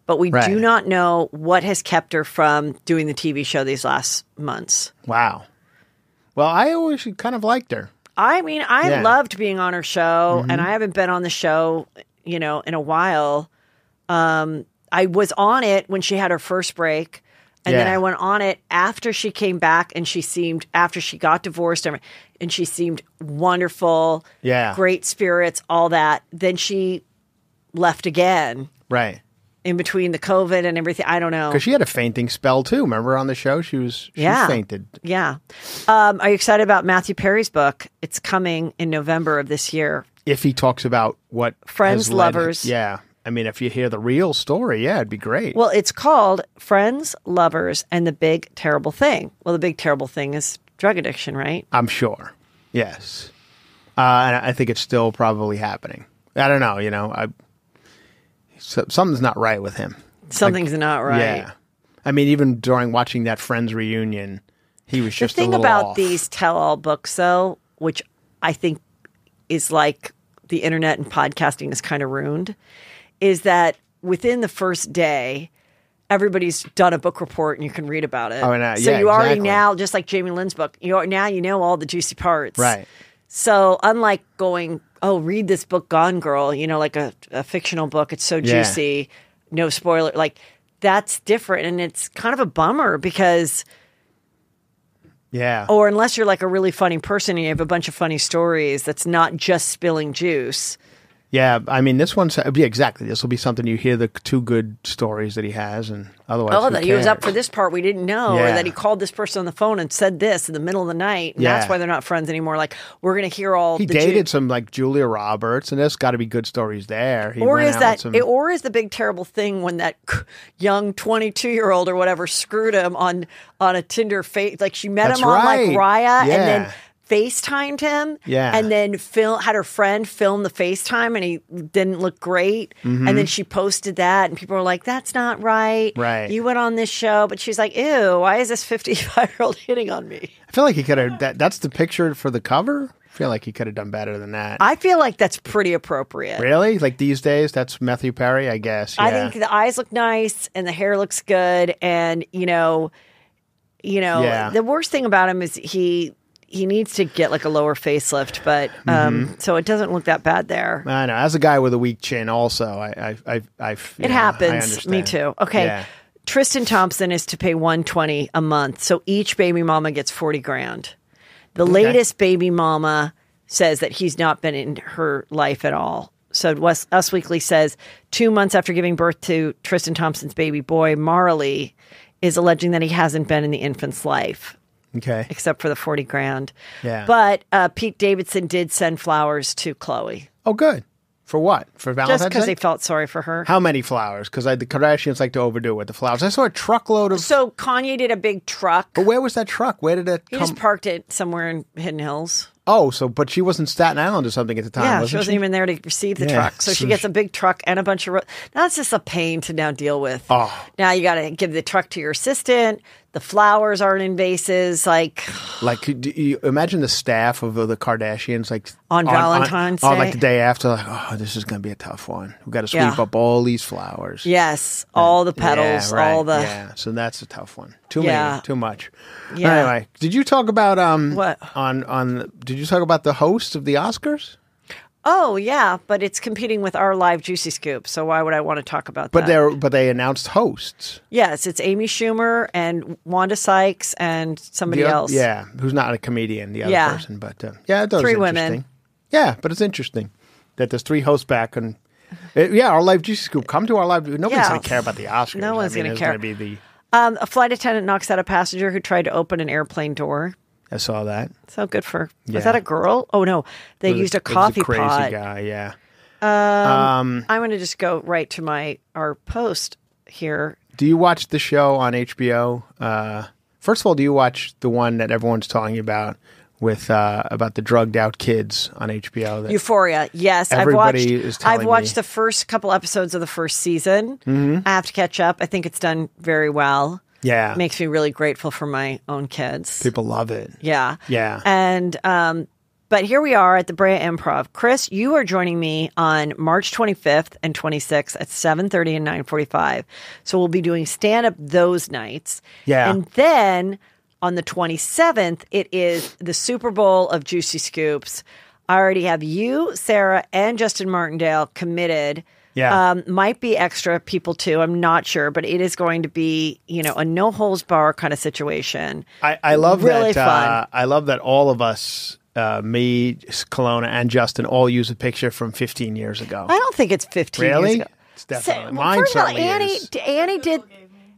but we Right. do not know what has kept her from doing the TV show these last months. Wow. Well, I always kind of liked her. I mean, I Yeah. Mm-hmm. loved being on her show, and I haven't been on the show, you know, in a while. Um, I was on it when she had her first break, and then I went on it after she came back, and she seemed after she got divorced, and and she seemed wonderful, Yeah. great spirits, all that. Then she left again Right. In between the COVID and everything. I don't know. Because she had a fainting spell too. Remember on the show, she was she Yeah. fainted. Yeah. Um, are you excited about Matthew Perry's book? It's coming in November of this year. If he talks about what Friends, led- lovers. yeah. I mean, if you hear the real story, yeah, it'd be great. Well, it's called Friends, Lovers, and the Big Terrible Thing. Well, the big terrible thing is drug addiction, right? I'm sure. Yes. Uh, and I think it's still probably happening. I don't know. You know, I so, something's not right with him. Something's not right. Yeah. I mean, even during watching that Friends reunion, he was just the thing about off. these tell all books, though, which I think is like the internet and podcasting is kind of ruined, is that within the first day, everybody's done a book report and you can read about it. Oh, and, uh, so yeah, you already exactly. now, just like Jamie Lynn's book, you are, now you know all the juicy parts. Right. So unlike going, oh, read this book, Gone Girl, you know, like a, a fictional book, it's so Yeah. juicy, no spoiler. Like that's different, and it's kind of a bummer because, Yeah. or unless you're like a really funny person and you have a bunch of funny stories, that's not just spilling juice. Yeah, I mean, this one's yeah, exactly. This will be something you hear the two good stories that he has, and otherwise, Oh, that he was up for this part we didn't know, or that he called this person on the phone and said this in the middle of the night, and Yeah. that's why they're not friends anymore. Like we're gonna hear all He the ju- dated some like Julia Roberts, and there's got to be good stories there. He or is that some- or is the big terrible thing when that young 22 year old or whatever screwed him on on a tinder face like she met That's him on right. like raya and then Yeah. FaceTimed him, Yeah. and then Phil had her friend film the FaceTime, and he didn't look great. And then she posted that, and people were like, "That's not right. Mm-hmm. Right. You went on this show, but she's like, ew, why is this fifty-five year old hitting on me?" I feel like he could have. That, that's the picture for the cover. I feel like he could have done better than that. I feel like that's pretty appropriate. really? Like these days, that's Matthew Perry, I guess. I think the eyes look nice and the hair looks good and you know you know Yeah. the worst thing about him is he he needs to get like a lower facelift but um Mm-hmm. so it doesn't look that bad there. I know. As a guy with a weak chin, also, I, I, I, I It happens. Me too. Okay. Yeah. Tristan Thompson is to pay 120 a month. So each baby mama gets 40 grand. The latest baby mama says that he's not been in her life at all. So West, Us Weekly says two months after giving birth to Tristan Thompson's baby boy, Maralee is alleging that he hasn't been in the infant's life Okay. except for the 40 grand. Yeah. But uh, Pete Davidson did send flowers to Khloé Oh, good. For what? For Valentine's just because Day? they felt sorry for her. How many flowers? Because the Kardashians like to overdo it with the flowers. I saw a truckload of. So Kanye did a big truck. but where was that truck? Where did it He come? just parked it somewhere in Hidden Hills. oh, so but she was in Staten Island or something at the time. Yeah, wasn't she wasn't even there to receive the Yeah, truck. So she gets she- a big truck and a bunch of. Ro- now it's just a pain to now deal with. Oh. Now you got to give the truck to your assistant. The flowers aren't in vases. Like, Like, you imagine the staff of the Kardashians, like On Valentine's on, Day? like the day after, like, oh, this is going to be a tough one. We've got to sweep Yeah. up all these flowers. yes, all the petals, Yeah, right. all the. yeah. So that's a tough one. Too Yeah. many, too much. Yeah. Anyway, did you talk about um What? on on? Did you talk about the host of the Oscars? Oh yeah, but it's competing with our live Juicy Scoop. So why would I want to talk about But that? they're but they announced hosts. yes, it's Amy Schumer and Wanda Sykes and somebody The else. Yeah, who's not a comedian, the other Yeah. person. But uh, yeah, was Three women. Yeah, but it's interesting that there's three hosts back and. uh, yeah, our live juicy scoop. Come to our live. Nobody's Yeah. going to care about the Oscars. No one's I mean, gonna care. Gonna be the. Um, a flight attendant knocks out a passenger who tried to open an airplane door. I saw that. So good for. Yeah. Was that a girl? Oh no, they used a was coffee crazy pot. guy. Yeah. Um, I want to just go right to my our post here. Do you watch the show on HBO? Uh, first of all, do you watch the one that everyone's talking about with uh, about the drugged out kids on HBO? That, Euphoria. Yes, Everybody I've watched. is telling I've watched me- Mm-hmm. the first couple episodes of the first season. I have to catch up. I think it's done very well. Yeah, Makes me really grateful for my own kids. people love it. Yeah. Yeah. And um, but here we are at the Brea Improv. Chris, you are joining me on March 25th and 26th at 7:30 and 9:45. So we'll be doing stand up those nights. Yeah. And then on the 27th, it is the Super Bowl of Juicy Scoops. I already have you, Sarah, and Justin Martindale committed. Yeah. Um, might be extra people too. I'm not sure, but it is going to be, you know, a no holds bar kind of situation. I, I love Really that. fun. Uh, I love that all of us, uh, me, Kelowna, and Justin, all use a picture from 15 years ago. I don't think it's 15 Really? years ago. It's definitely- Well, mine first of all, Annie, is. Annie did.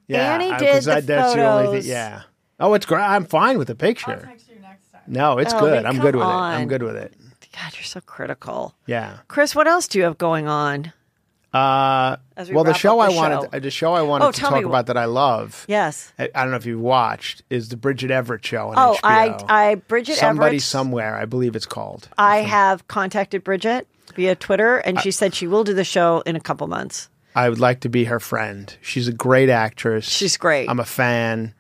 yeah, Annie I- the I- that's the only thing. Yeah. Oh, it's great. I'm fine with the I'll picture. text you next time. No, it's Oh, good. but I'm good come with it. I'm good with it. God, you're so critical. Yeah. Chris, what else do you have going on? Uh, we well, the show up I the wanted, show. uh, the show I wanted Oh, to talk about that I love. Yes. I, I don't know if you've watched is the Bridget Everett show on Oh, HBO. I, I, Bridget Somebody Everett. somewhere, I believe it's called. I have contacted Bridget via Twitter, and she said she will do the show in a couple months. I would like to be her friend. She's a great actress. She's great. I'm a fan.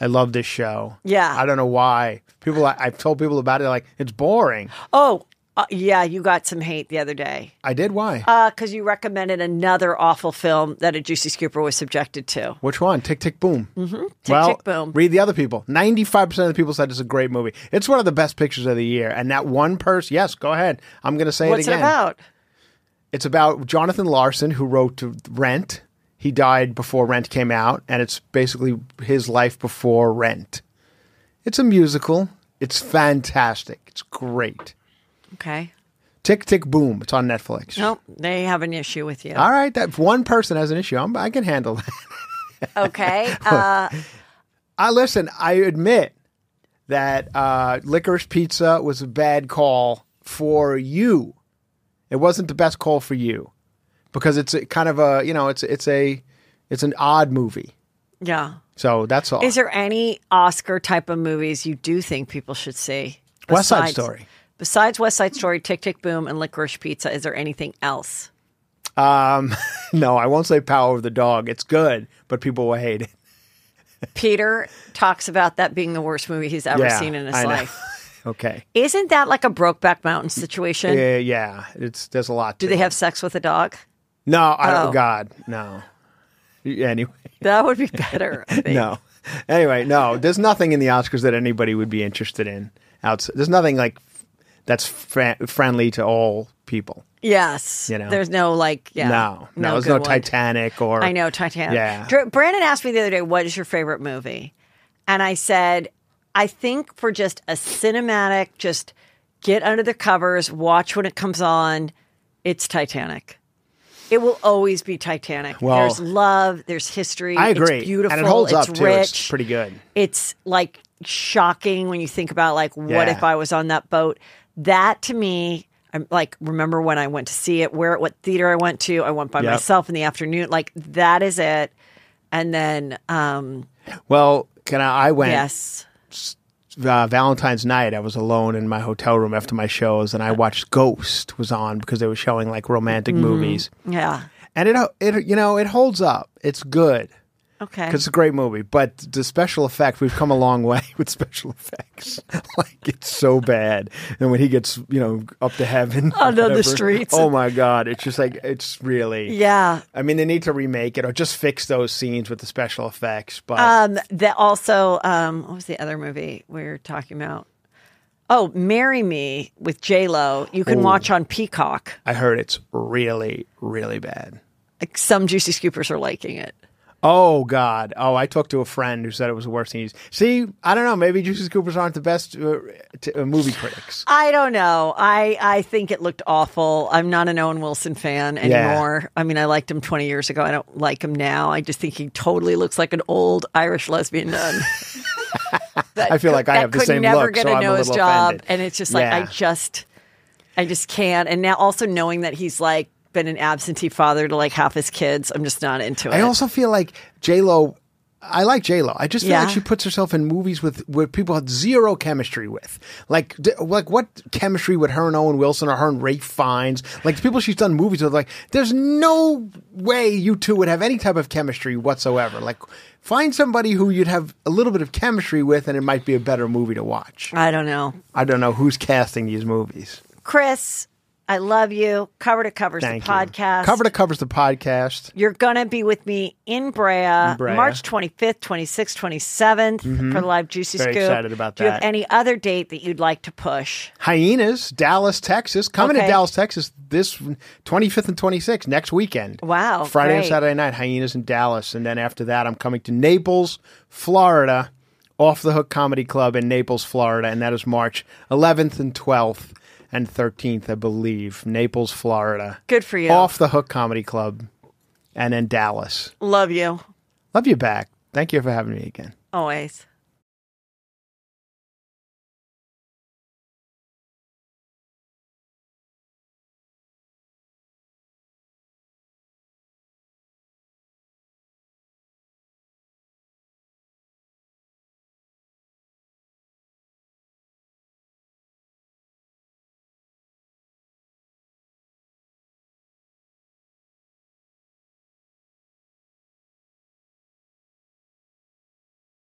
I love this show. Yeah. I don't know why. People, I, I've told people about it. Like it's boring. Oh, uh, yeah, you got some hate the other day I did. Why? because you recommended another awful film that a Juicy Scooper was subjected to. Which one? Tick Tick Boom. Mm-hmm. Tick, well, Tick, Boom. read the other people. Ninety-five percent of the people said it's a great movie. It's one of the best pictures of the year. And that one person, yes, go ahead. I'm going to say What's it it about? It's about Jonathan Larson, who wrote Rent. He died before Rent came out, and it's basically his life before Rent. It's a musical. It's fantastic. It's great. Okay. Tick Tick Boom. It's on Netflix. Nope, they have an issue with you. All right, that if one person has an issue, I'm, I can handle that. Okay. Uh, I listen. I admit that uh, licorice pizza was a bad call for you. It wasn't the best call for you because it's a, kind of a you know it's it's a it's an odd movie. yeah. So that's all. Is there any Oscar type of movies you do think people should see? West Side Story. Besides West Side Story, Tick Tick Boom, and Licorice Pizza, is there anything else? Um, no, I won't say Power of the Dog. It's good, but people will hate it. Peter talks about that being the worst movie he's ever Yeah, seen in his life. Okay. Isn't that like a Brokeback Mountain situation? Yeah, yeah. It's there's a lot. Do they it. have sex with a dog? No, I don't. Oh. God, no. Anyway, That would be better. I think. no. Anyway, no. There's nothing in the Oscars that anybody would be interested in. Outside, there's nothing like that's fri friendly to all people. Yes. You know. There's no like, yeah. No, no. there's no one. Titanic or I know Titanic. Yeah. Dr- Brandon asked me the other day, "What is your favorite movie?" And I said, "I think for just a cinematic, just get under the covers, watch when it comes on. It's Titanic. It will always be Titanic. Well- there's love, there's history. I agree. It's beautiful. and it holds it's up too. Rich. It's pretty good. it's like shocking when you think about like what Yeah. if I was on that boat. That to me, I'm like remember when I went to see it, where what theater I went to. I went by Yep. myself in the afternoon. Like that is it. And then um Well, can I? I went yes. uh, Valentine's night. I was alone in my hotel room after my shows, and I watched Ghost was on because they were showing like romantic Mm-hmm. movies, Yeah. and it it you know it holds up. It's good. Okay. Because it's a great movie, but the special effects, we've come a long way with special effects. like, it's so bad. And when he gets, you know, up to heaven. Out on the streets. Oh my God. It's just like, it's really. Yeah. I mean, they need to remake it or just fix those scenes with the special effects. But Um that also um what was the other movie we were talking about? Oh, Marry Me with J Lo. You can Oh. watch on Peacock. I heard it's really, really bad. Like some juicy scoopers are liking it. Oh God! Oh, I talked to a friend who said it was the worst thing. He's see. I don't know. Maybe Juicy Scoopers aren't the best uh, t- uh, movie critics. I don't know. I I think it looked awful. I'm not an Owen Wilson fan anymore. I mean, I liked him 20 years ago. I don't like him now. I just think he totally looks like an old Irish lesbian nun. That I feel like I have the same never look, get so a nose little job, offended. and it's just like I just, I just can't. And now also knowing that he's like been an absentee father to like half his kids, I'm just not into it. I also feel like J Lo. I like J Lo. I just feel Yeah. like she puts herself in movies with where people had zero chemistry with. Like, d- like what chemistry would her and Owen Wilson or her and Ralph Fiennes? Like the people she's done movies with. Like, there's no way you two would have any type of chemistry whatsoever. Like, find somebody who you'd have a little bit of chemistry with, and it might be a better movie to watch. I don't know. I don't know who's casting these movies. Chris, I love you. Cover to covers Thank the you. podcast. Cover to covers the podcast. You're going to be with me in Brea, Brea. March 25th, 26th, 27th for the live Juicy Mm-hmm. Very Scoop. excited about Do you have that. any other date that you'd like to push? Hyenas, Dallas, Texas. Coming Okay. to Dallas, Texas this 25th and 26th next weekend. Wow, Friday and. Saturday night, Hyenas in Dallas. And then after that, I'm coming to Naples, Florida, Off the Hook Comedy Club in Naples, Florida. And that is March 11th and 12th and 13th, I believe. Naples, Florida. Good for you. Off the Hook Comedy Club. And then Dallas. Love you Love you back. Thank you for having me again. always.